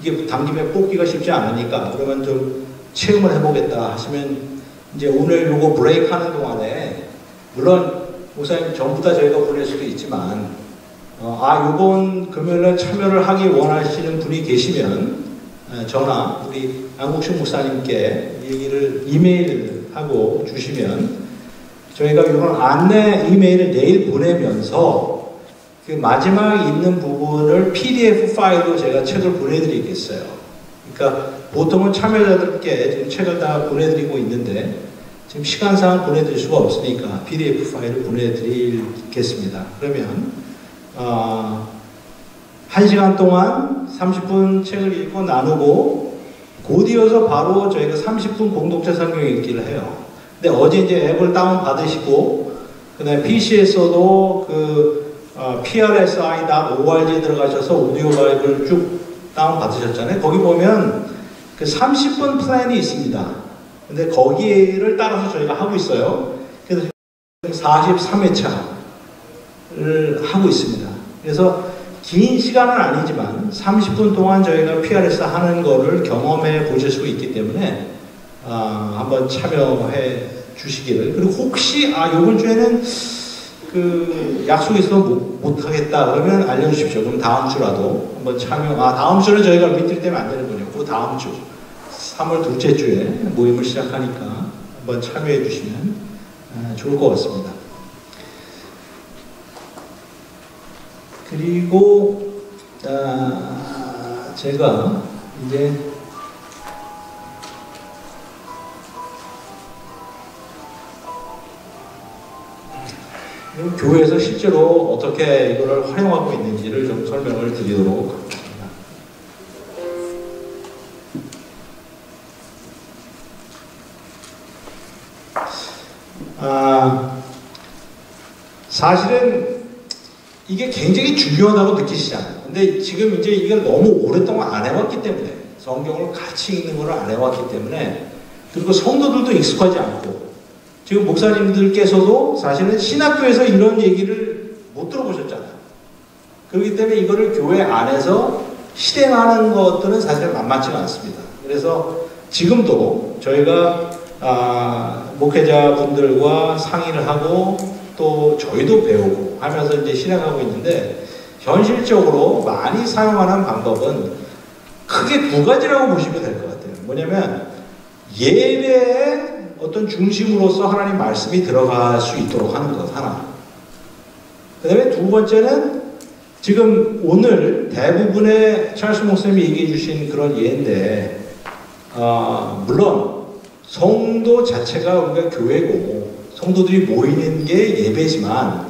이게 당김에 뽑기가 쉽지 않으니까 그러면 좀 체험을 해보겠다 하시면 이제 오늘 요거 브레이크 하는 동안에 물론 목사님 전부 다 저희가 보낼 수도 있지만 어, 아 요번 금요일날 참여를 하기 원하시는 분이 계시면 어, 전화 우리 안국식 목사님께 얘기를 이메일 하고 주시면 저희가 이런 안내 이메일을 내일 보내면서 그 마지막에 있는 부분을 PDF 파일로 제가 책을 보내드리겠어요. 그러니까 보통은 참여자들께 지금 책을 다 보내드리고 있는데 지금 시간상 보내드릴 수가 없으니까 PDF 파일을 보내드리겠습니다. 그러면 어, 1시간 동안 30분 책을 읽고 나누고 곧이어서 바로 저희가 30분 공동체 성경 읽기를 해요. 근데 어제 이제 앱을 다운 받으시고 그다음에 PC에서도 그 어, prsi.org에 들어가셔서 오디오 바이블 쭉 다운 받으셨잖아요. 거기 보면 그 30분 플랜이 있습니다. 근데 거기를 따라서 저희가 하고 있어요. 그래서 43회차를 하고 있습니다. 그래서 긴 시간은 아니지만 30분 동안 저희가 PRS 하는 거를 경험해 보실 수 있기 때문에 아, 한번 참여해 주시기를 그리고 혹시 아 이번 주에는 그 약속이 있어서 못, 못 하겠다 그러면 알려주십시오. 그럼 다음 주라도 한번 참여. 아 다음 주는 저희가 미팅 때문에 안 되는군요. 그 다음 주 3월 둘째 주에 모임을 시작하니까 한번 참여해 주시면 아, 좋을 것 같습니다. 그리고 아, 제가 이제 교회에서 실제로 어떻게 이거를 활용하고 있는지를 좀 설명을 드리도록 하겠습니다. 아, 사실은 이게 굉장히 중요하다고 느끼시잖아요. 근데 지금 이제 이걸 너무 오랫동안 안 해왔기 때문에 성경을 같이 읽는 걸 안 해왔기 때문에 그리고 성도들도 익숙하지 않고 지금 목사님들께서도 사실은 신학교에서 이런 얘기를 못 들어보셨잖아요. 그렇기 때문에 이거를 교회 안에서 실행하는 것들은 사실 만만치가 않습니다. 그래서 지금도 저희가 아, 목회자분들과 상의를 하고 또 저희도 배우고 하면서 이제 실행하고 있는데 현실적으로 많이 사용하는 방법은 크게 두 가지라고 보시면 될 것 같아요. 뭐냐면 예배의 어떤 중심으로서 하나님 말씀이 들어갈 수 있도록 하는 것 하나. 그 다음에 두 번째는 지금 오늘 대부분의 찰스 목사님이 얘기해 주신 그런 예인데 어, 물론 성도 자체가 우리가 교회고 성도들이 모이는 게 예배지만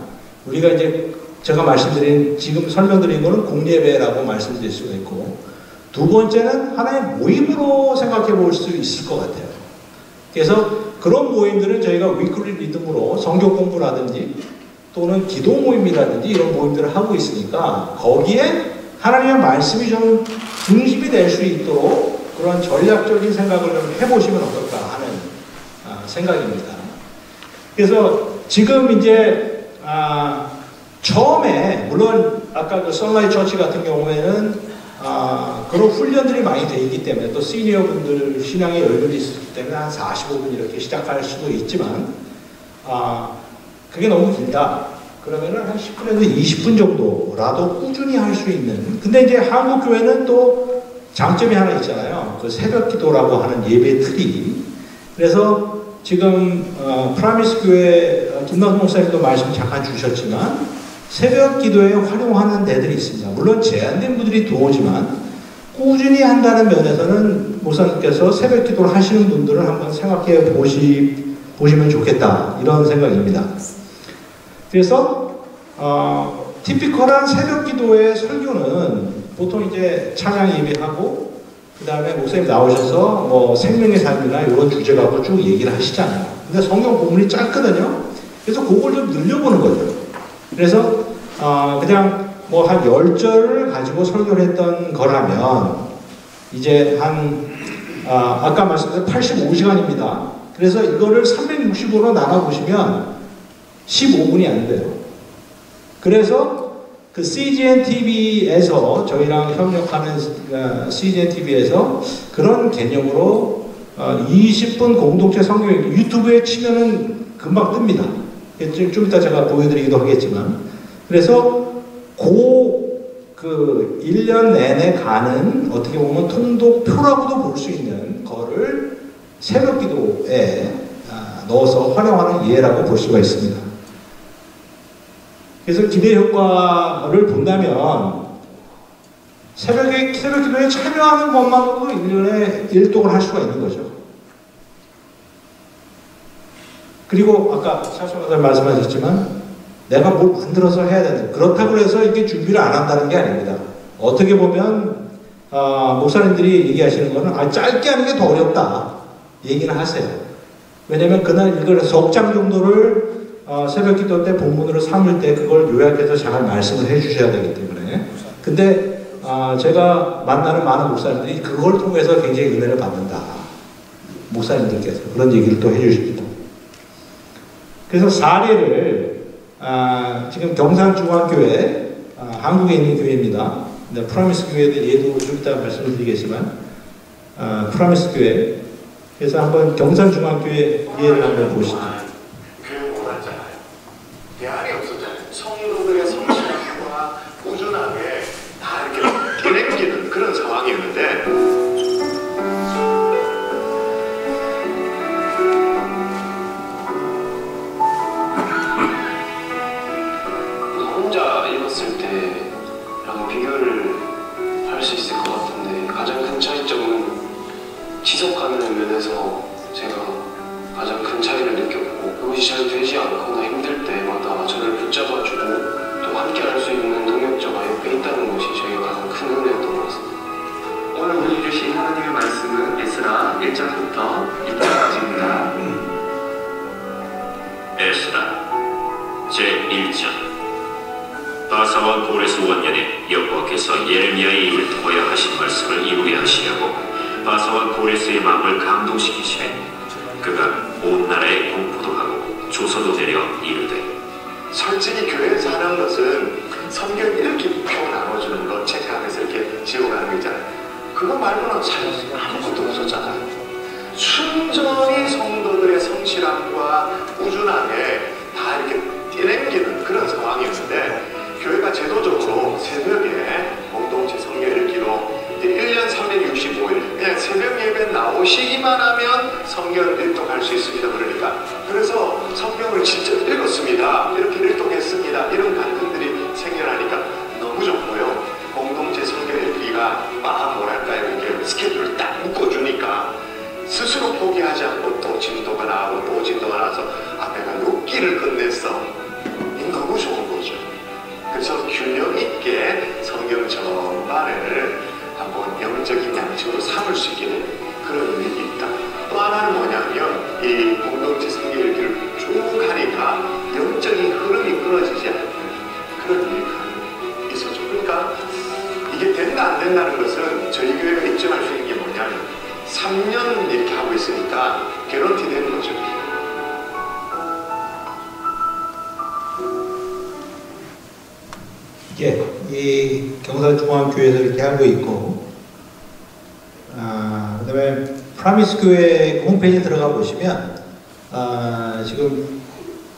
우리가 이제 제가 말씀드린 지금 설명드린 거는 공예배라고 말씀드릴 수가 있고 두 번째는 하나의 모임으로 생각해 볼 수 있을 것 같아요. 그래서 그런 모임들은 저희가 위클리 리듬으로 성경 공부라든지 또는 기도 모임이라든지 이런 모임들을 하고 있으니까 거기에 하나님의 말씀이 좀 중심이 될 수 있도록 그런 전략적인 생각을 좀 해보시면 어떨까 하는 아, 생각입니다. 그래서 지금 이제 아, 처음에 물론 아까 그 선라이 처치 같은 경우에는 아, 그런 훈련들이 많이 돼 있기 때문에 또 시니어 분들 신앙의 열렬이 있기 때문에 한 45분 이렇게 시작할 수도 있지만 아, 그게 너무 길다. 그러면은 한 10분에서 20분 정도라도 꾸준히 할 수 있는. 근데 이제 한국 교회는 또 장점이 하나 있잖아요. 그 새벽 기도라고 하는 예배 틀이. 그래서 지금 어, 프라미스 교회 어, 김남수 목사님도 말씀 잠깐 주셨지만 새벽 기도에 활용하는 데들이 있습니다. 물론 제한된 분들이 들어오지만 꾸준히 한다는 면에서는 목사님께서 새벽 기도를 하시는 분들은 한번 생각해 보시, 보시면 좋겠다. 이런 생각입니다. 그래서, 어, 티피컬한 새벽 기도의 설교는 보통 이제 찬양 예배하고 그 다음에 목사님 나오셔서 뭐 생명의 삶이나 이런 주제 갖고 쭉 얘기를 하시잖아요. 근데 성경 본문이 짧거든요. 그래서 그걸 좀 늘려보는 거죠. 그래서 어, 그냥 뭐한 10절을 가지고 설교를 했던 거라면 이제 한 아, 아까 말씀드린 85시간입니다. 그래서 이거를 365로 나눠보시면 15분이 안 돼요. 그래서 그 CGN TV에서 저희랑 협력하는 어, CGN TV에서 그런 개념으로 어, 20분 공동체 성경 유튜브에 치면은 금방 뜹니다. 좀, 좀 이따 제가 보여드리기도 하겠지만 그래서 고그 1년 내내 가는 어떻게 보면 통독표라고도 볼 수 있는 거를 새벽 기도에 아, 넣어서 활용하는 예라고 볼 수가 있습니다. 그래서 기대 효과를 본다면 새벽에 새벽 기도에 참여하는 것만으로도 1년에 1독을 할 수가 있는 거죠. 그리고 아까 샤쇼가님 말씀하셨지만 내가 뭘 만들어서 해야 된다. 그렇다고 해서 이게 준비를 안 한다는 게 아닙니다. 어떻게 보면 아, 목사님들이 얘기하시는 거는 아, 짧게 하는 게 더 어렵다 얘기는 하세요. 왜냐면 그날 이걸 석장 정도를 어, 새벽 기도 때 본문으로 삼을 때 그걸 요약해서 잘 말씀을 해 주셔야 되기 때문에 근데 아, 제가 만나는 많은 목사님들이 그걸 통해서 굉장히 은혜를 받는다. 목사님들께서 그런 얘기를 또 해주십니다. 그래서 사례를 아, 지금 경산중앙교회 아, 한국에 있는 교회입니다. 네, 프라미스 교회도 얘도 좀 이따 말씀을 드리겠지만 아, 프라미스 교회 그래서 한번 경산중앙교회 예를 한번 보시죠. 면에서 제가 가장 큰 차이를 느꼈고 그것이 잘 되지 않거나 힘들 때마다 저를 붙잡아주고 또 함께 할 수 있는 동역자가 옆에 있다는 것이 저에게 가장 큰 은혜였던 것 같습니다. 오늘 우리 주신 하나님의 말씀은 에스라 1장부터 6장까지입니다. 에스라 제1장 바사와 고레스 원년에 여호와께서 예레미야의 입을 통하여 하신 말씀을 이루게 하시려고 바사와 고레스의 마음을 감동시키시되 그가 온 나라에 공포도 하고 조서도 내려 이르되 솔직히 교회에서 하는 것은 성경 이렇게 표 나눠주는 거 체크하면서 이렇게 지워가는 거 있잖아요. 그거 말고는 사실 아무것도 없었잖아요. 순전히 성도들의 성실함과 꾸준함에 다 이렇게 뛰어넘기는 그런 상황이었는데 교회가 제도적으로 새벽에 공동체 성경 읽기로 1년 365일 그냥 새벽 예배 나오시기만 하면 성경을 일독할 수 있습니다. 그러니까 그래서 성경을 직접 읽었습니다. 이렇게 일독했습니다. 이런 간증들이 생겨나니까 너무 좋고요. 공동체 성경 읽기가 막 뭐랄까요 이렇게 스케줄을 딱 묶어주니까 스스로 포기하지 않고 또 진도가 나오고 또 진도가 나와서 아 내가 6기를 끝냈어. 이 너무 좋은 거죠. 그래서 균형 있게 성경 전반을 영적인 양식으로 삼을 수 있게 되는 그런 의미가 있다. 또 하나는 뭐냐면 이 공동체 성경 읽기를 쭉 하니까 영적인 흐름이 끊어지지 않는 그런 의미가 있었죠. 그러니까 이게 된다 안 된다는 것은 저희 교회가 입증할 수 있는 게 뭐냐면 3년 이렇게 하고 있으니까 개런티 되는 거죠. 예, 이 경산중앙교회에서 이렇게 하고 있고, 아, 그다음에 프라미스 교회 홈페이지 들어가 보시면, 아, 지금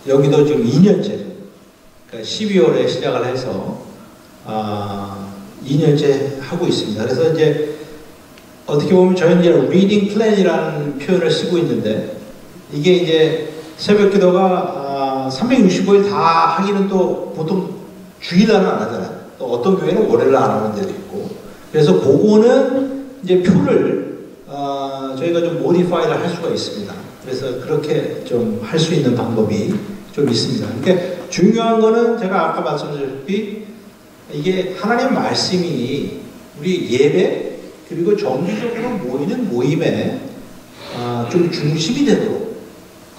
여기도 지금 2년째, 그러니까 12월에 시작을 해서 아, 2년째 하고 있습니다. 그래서 이제 어떻게 보면 저희는 이제 reading plan이라는 표현을 쓰고 있는데 이게 이제 새벽 기도가 아, 365일 다 하기는 또 보통 주일날은 안 하잖아요. 또 어떤 교회는 월요일 안 하는 데도 있고. 그래서 그거는 이제 표를 아, 저희가 좀 모디파이를 할 수가 있습니다. 그래서 그렇게 좀 할 수 있는 방법이 좀 있습니다. 그러니까 중요한 거는 제가 아까 말씀드렸듯이 이게 하나님 말씀이 우리 예배 그리고 정기적으로 모이는 모임에 아, 좀 중심이 되도록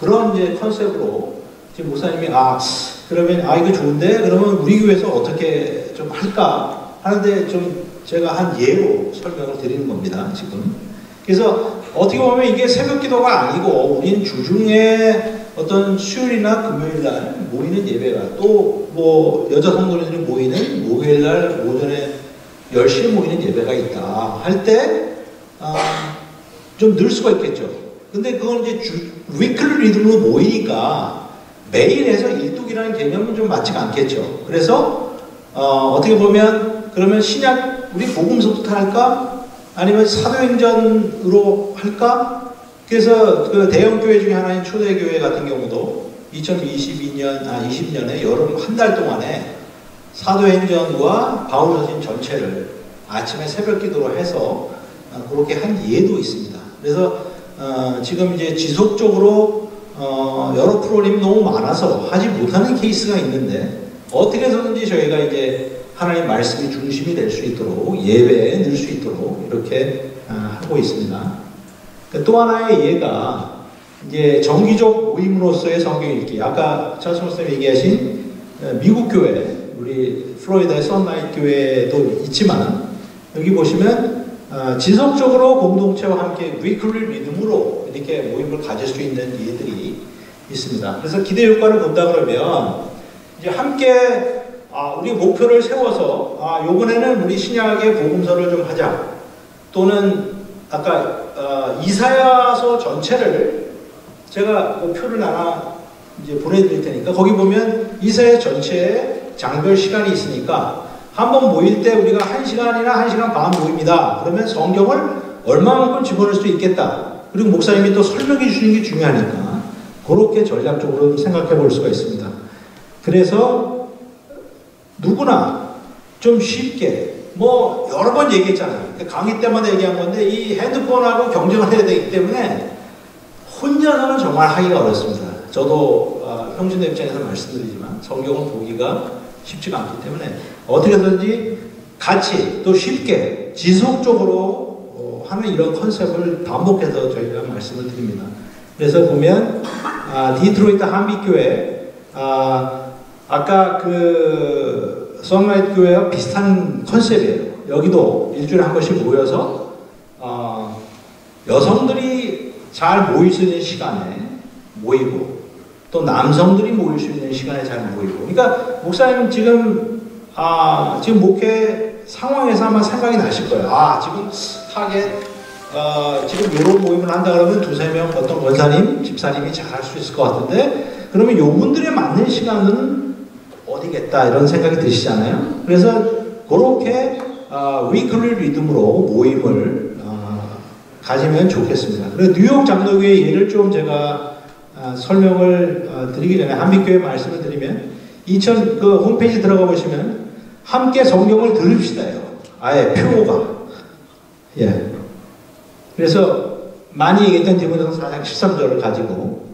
그런 이제 컨셉으로 지금 목사님이 아 그러면 아 이거 좋은데 그러면 우리 교회에서 어떻게 좀 할까 하는데 좀 제가 한 예로 설명을 드리는 겁니다 지금 그래서 어떻게 보면 이게 새벽 기도가 아니고 우리는 주중에 어떤 수요일이나 금요일 날 모이는 예배가 또 뭐 여자 성도들이 모이는 목요일 날 오전에 10시에 모이는 예배가 있다 할때 아, 좀늘 수가 있겠죠. 근데 그건 이제 주, 위클리 리듬으로 모이니까 매일 해서 일독이라는 개념은 좀 맞지가 않겠죠. 그래서 어, 어떻게 보면 그러면 신약 우리 복음서부터 할까? 아니면 사도행전으로 할까? 그래서 그 대형 교회 중에 하나인 초대 교회 같은 경우도 2022년 아 20년에 여름 한 달 동안에 사도행전과 바울서신 전체를 아침에 새벽 기도로 해서 어, 그렇게 한 예도 있습니다. 그래서 어, 지금 이제 지속적으로 어, 여러 프로그램이 너무 많아서 하지 못하는 케이스가 있는데 어떻게 해서든지 저희가 이제 하나님 말씀이 중심이 될 수 있도록 예배에 늘 수 있도록 이렇게 아, 하고 있습니다. 그또 하나의 예가 이제 정기적 모임으로서의 성경 읽기. 아까 차스 목사님 얘기하신 어, 미국 교회, 우리 플로리다의 선라이트 교회도 있지만 여기 보시면 어, 지속적으로 공동체와 함께 weekly 리듬으로 이렇게 모임을 가질 수 있는 예들이 있습니다. 그래서 기대 효과를 본다 그러면 이제 함께 아, 우리 목표를 세워서 아, 요번에는 우리 신약의 복음서를 좀 하자. 또는 아까 어, 이사야서 전체를 제가 그 표를 하나 이제 보내드릴 테니까 거기 보면 이사야 전체에 장별 시간이 있으니까 한 번 모일 때 우리가 한 시간이나 한 시간 반 모입니다. 그러면 성경을 얼마만큼 집어넣을 수 있겠다. 그리고 목사님이 또 설명해 주시는 게 중요하니까 그렇게 전략적으로 생각해 볼 수가 있습니다. 그래서 누구나 좀 쉽게 뭐 여러 번 얘기했잖아요. 강의 때마다 얘기한 건데 이 핸드폰하고 경쟁을 해야 되기 때문에 혼자서는 정말 하기가 어렵습니다. 저도 어, 형준의 입장에서 말씀드리지만 성경을 보기가 쉽지가 않기 때문에 어떻게든지 같이 또 쉽게 지속적으로 어, 하는 이런 컨셉을 반복해서 저희가 말씀을 드립니다. 그래서 보면 아, 디트로이트 한빛교회 아, 아까 그 선라이트 교회와 비슷한 컨셉이에요. 여기도 일주일에 한 번씩 모여서 어, 여성들이 잘 모일 수 있는 시간에 모이고 또 남성들이 모일 수 있는 시간에 잘 모이고 그러니까 목사님 지금 아 지금 목회 상황에서 아마 생각이 나실 거예요. 아 지금 타겟 어, 지금 이런 모임을 한다 그러면 두세 명 어떤 권사님, 집사님이 잘 할 수 있을 것 같은데 그러면 요분들에 맞는 시간은 어디겠다 이런 생각이 드시잖아요. 그래서 그렇게 어, 위클리 리듬으로 모임을 어, 가지면 좋겠습니다. 그리고 뉴욕 장로교회 예를 좀 제가 어, 설명을 어, 드리기 전에 한빛교회 말씀을 드리면 2000 그 홈페이지 들어가 보시면 함께 성경을 들읍시다요. 아예 표가 예. 그래서 많이 얘기했던 디모데서 4장 13절을 가지고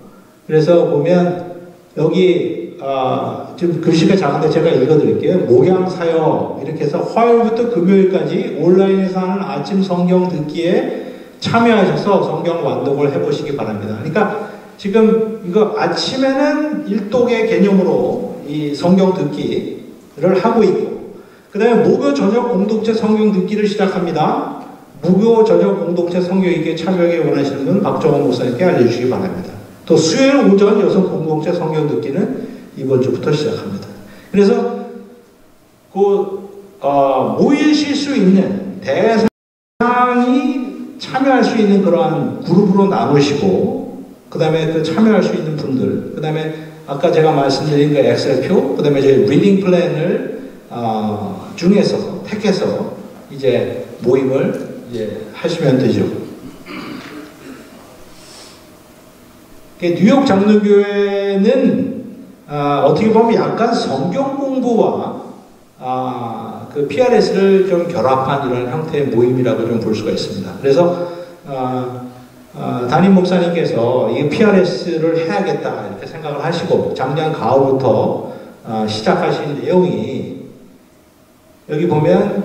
그래서 보면 여기 어, 지금 글씨가 작은데 제가 읽어드릴게요. 목양사역 이렇게 해서 화요일부터 금요일까지 온라인에서 하는 아침 성경 듣기에 참여하셔서 성경 완독을 해보시기 바랍니다. 그러니까 지금 이거 아침에는 일독의 개념으로 이 성경 듣기를 하고 있고 그 다음에 목요 저녁 공동체 성경 듣기를 시작합니다. 무교 저녁 공동체 성경에게 참여하기 원하시는 분 박정원 목사님께 알려주시기 바랍니다. 또 수요일 오전 여성 공동체 성경 듣기는 이번 주부터 시작합니다. 그래서 그 어, 모이실 수 있는 대상이 참여할 수 있는 그러한 그룹으로 나누시고 그 다음에 그 참여할 수 있는 분들 그 다음에 아까 제가 말씀드린 그 엑셀표 그 다음에 저희 reading plan을 어, 중에서 택해서 이제 모임을 이제 하시면 되죠. 뉴욕 장로교회는 아, 어 떻게 보면 약간 성경 공부와 아, 그 PRS를 좀 결합한 이런 형태의 모임이라고 좀 볼 수가 있습니다. 그래서 아, 담임 목사님께서 이 PRS를 해야겠다 이렇게 생각을 하시고 작년 가을부터 시작하신 내용이 여기 보면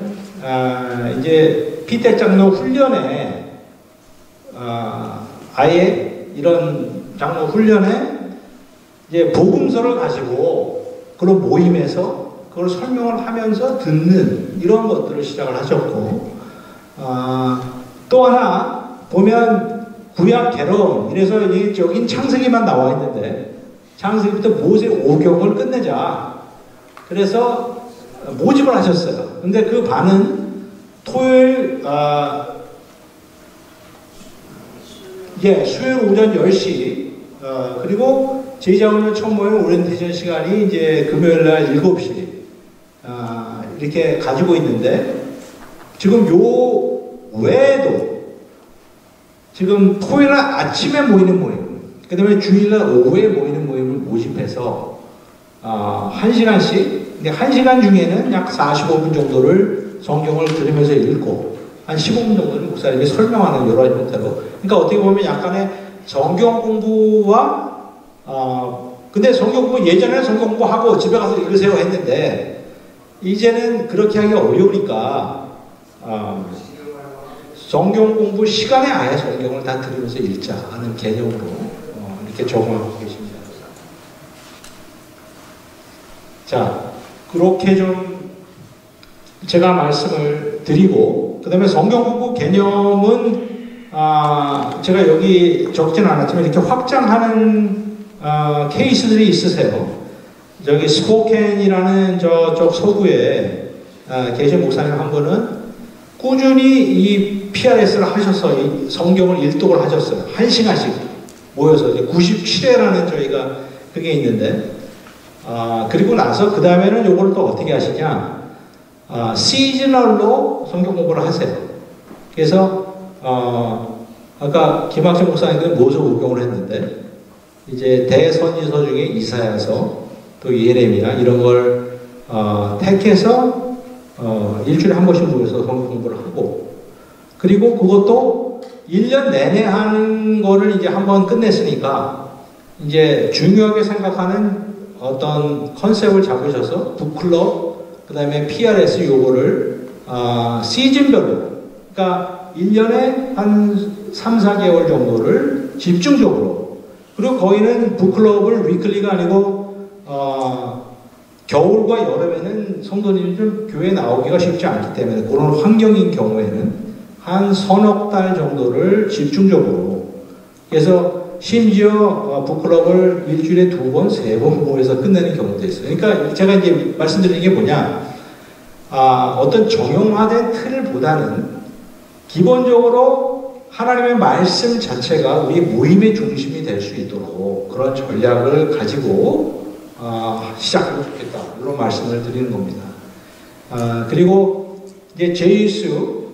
이제 피대 장로 훈련에 아예 이런 장로 훈련에 이제 복음서를 가지고 그런 모임에서 그걸 설명을 하면서 듣는 이런 것들을 시작을 하셨고 어, 또 하나 보면 구약 개론 이래서 여긴 창세기만 나와 있는데 창세기부터 모세 오경을 끝내자 그래서 모집을 하셨어요. 근데 그 반은 토요일 아, 예 수요일 오전 10시 어, 그리고 제자훈련 처음 모임 오리엔테이션 시간이 이제 금요일 날 7시. 아, 이렇게 가지고 있는데 지금 요 외에도 지금 토요일 날 아침에 모이는 모임 그 다음에 주일 날 오후에 모이는 모임을 모집해서 어, 1시간씩 근데 1시간 중에는 약 45분 정도를 성경을 들으면서 읽고 한 15분 정도는 목사님이 설명하는 여러 형태로. 그러니까 어떻게 보면 약간의 성경 공부와 어, 근데 성경 공부 예전에는 성경 공부하고 집에 가서 읽으세요 했는데 이제는 그렇게 하기 어려우니까 아, 성경 공부 시간에 아예 성경을 다 들으면서 읽자 하는 개념으로 어, 이렇게 적용하고 계십니다. 자, 그렇게 좀 제가 말씀을 드리고 그 다음에 성경 공부 개념은 아, 제가 여기 적진 않았지만 이렇게 확장하는 아, 케이스들이 있으세요. 저기 스포켄이라는 저쪽 서구에 아, 계신 목사님 한 분은 꾸준히 이 PRS를 하셔서 이 성경을 일독을 하셨어요. 한 시간씩 모여서 이제 97회라는 저희가 그게 있는데 아, 그리고 나서 그 다음에는 요거를 또 어떻게 하시냐 아, 시즈널로 성경 공부를 하세요. 그래서 어, 아까 김학재 목사님은 모조 복용을 했는데 이제 대선지서 중에 이사야서 또 예레미야 이런 걸 어, 택해서 어, 일주일에 한 번씩 모여서 성경 공부를 하고 그리고 그것도 1년 내내 하는 거를 이제 한 번 끝냈으니까 이제 중요하게 생각하는 어떤 컨셉을 잡으셔서 북클럽 그 다음에 PRS 요거를 아, 시즌별로 그러니까 1년에 한 3, 4개월 정도를 집중적으로 그리고 거기는 북클럽을 위클리가 아니고 어, 겨울과 여름에는 성도님이 좀 교회 나오기가 쉽지 않기 때문에 그런 환경인 경우에는 한 서너 달 정도를 집중적으로 그래서 심지어 어, 북클럽을 일주일에 두 번, 세 번 모여서 끝내는 경우도 있어요. 그러니까 제가 이제 말씀드리는 게 뭐냐, 아, 어떤 정형화된 틀보다는 기본적으로 하나님의 말씀 자체가 우리 모임의 중심이 될 수 있도록 그런 전략을 가지고 아, 시작하면 좋겠다. 이런 말씀을 드리는 겁니다. 아, 그리고 이제 제이수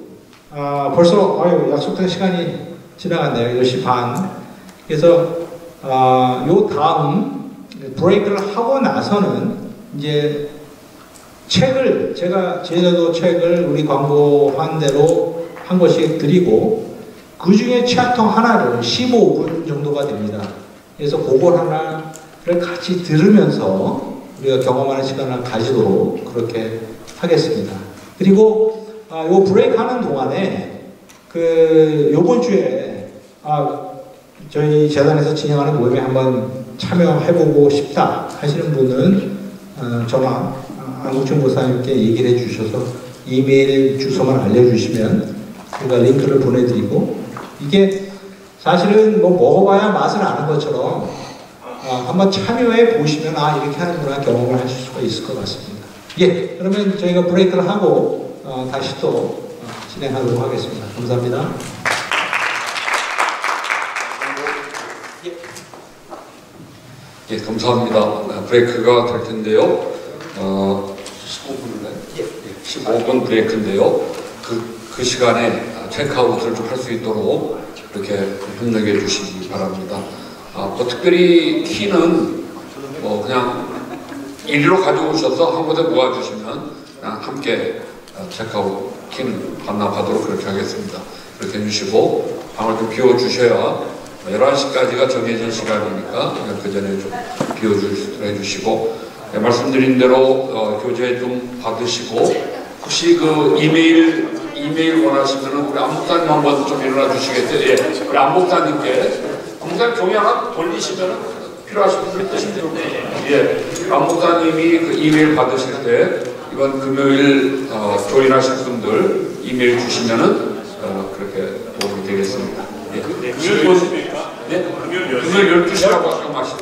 아, 벌써 아유, 약속된 시간이 지나갔네요. 10시 반. 그래서 아, 요 다음 브레이크를 하고 나서는 이제 책을 제가 제자도 책을 우리 광고한 대로 한 권씩 드리고 그 중에 챕터 하나를 15분 정도가 됩니다. 그래서 그걸 하나를 같이 들으면서 우리가 경험하는 시간을 가지도록 그렇게 하겠습니다. 그리고 아, 요 브레이크 하는 동안에 그 요번 주에 아, 저희 재단에서 진행하는 모임에 한번 참여해보고 싶다 하시는 분은 어, 저나 안국준 목사님께 얘기를 해주셔서 이메일 주소만 알려주시면 우리가 링크를 보내드리고 이게 사실은 뭐 먹어봐야 맛을 아는 것처럼 어, 한번 참여해 보시면 아 이렇게 하는구나 경험을 하실 수가 있을 것 같습니다. 예, 그러면 저희가 브레이크를 하고 어, 다시 또 어, 진행하도록 하겠습니다. 감사합니다. 예, 감사합니다. 아, 브레이크가 될 텐데요. 어, 15분인가요? 예. 15분 브레이크인데요. 그, 그 시간에 아, 체크아웃을 좀 할 수 있도록 이렇게 협력해 주시기 바랍니다. 아, 뭐 특별히 키는 뭐 그냥 이리로 가져오셔서 한 곳에 모아주시면 함께 어, 체크아웃 키는 반납하도록 그렇게 하겠습니다. 그렇게 해주시고 방을 좀 비워주셔야 11시까지가 정해진 시간이니까 그 전에 좀 비워주시고 네, 말씀드린 대로 어, 교재 좀 받으시고 혹시 그 이메일 이메일 원하시면은 우리 안목사님 한번 좀 일어나 주시겠죠? 예, 우리 안목사님께 안목사님 종이 하나 돌리시면은 필요하신 분들 뜨시면 예, 안목사님이 그 이메일 받으실 때 이번 금요일 어, 조인하실 분들 이메일 주시면은 어, 그렇게 도움이 되겠습니다. 예. 금요일 몇 시입니까? 네? 금요일 몇 시? 금요일 12시라고 아까 말씀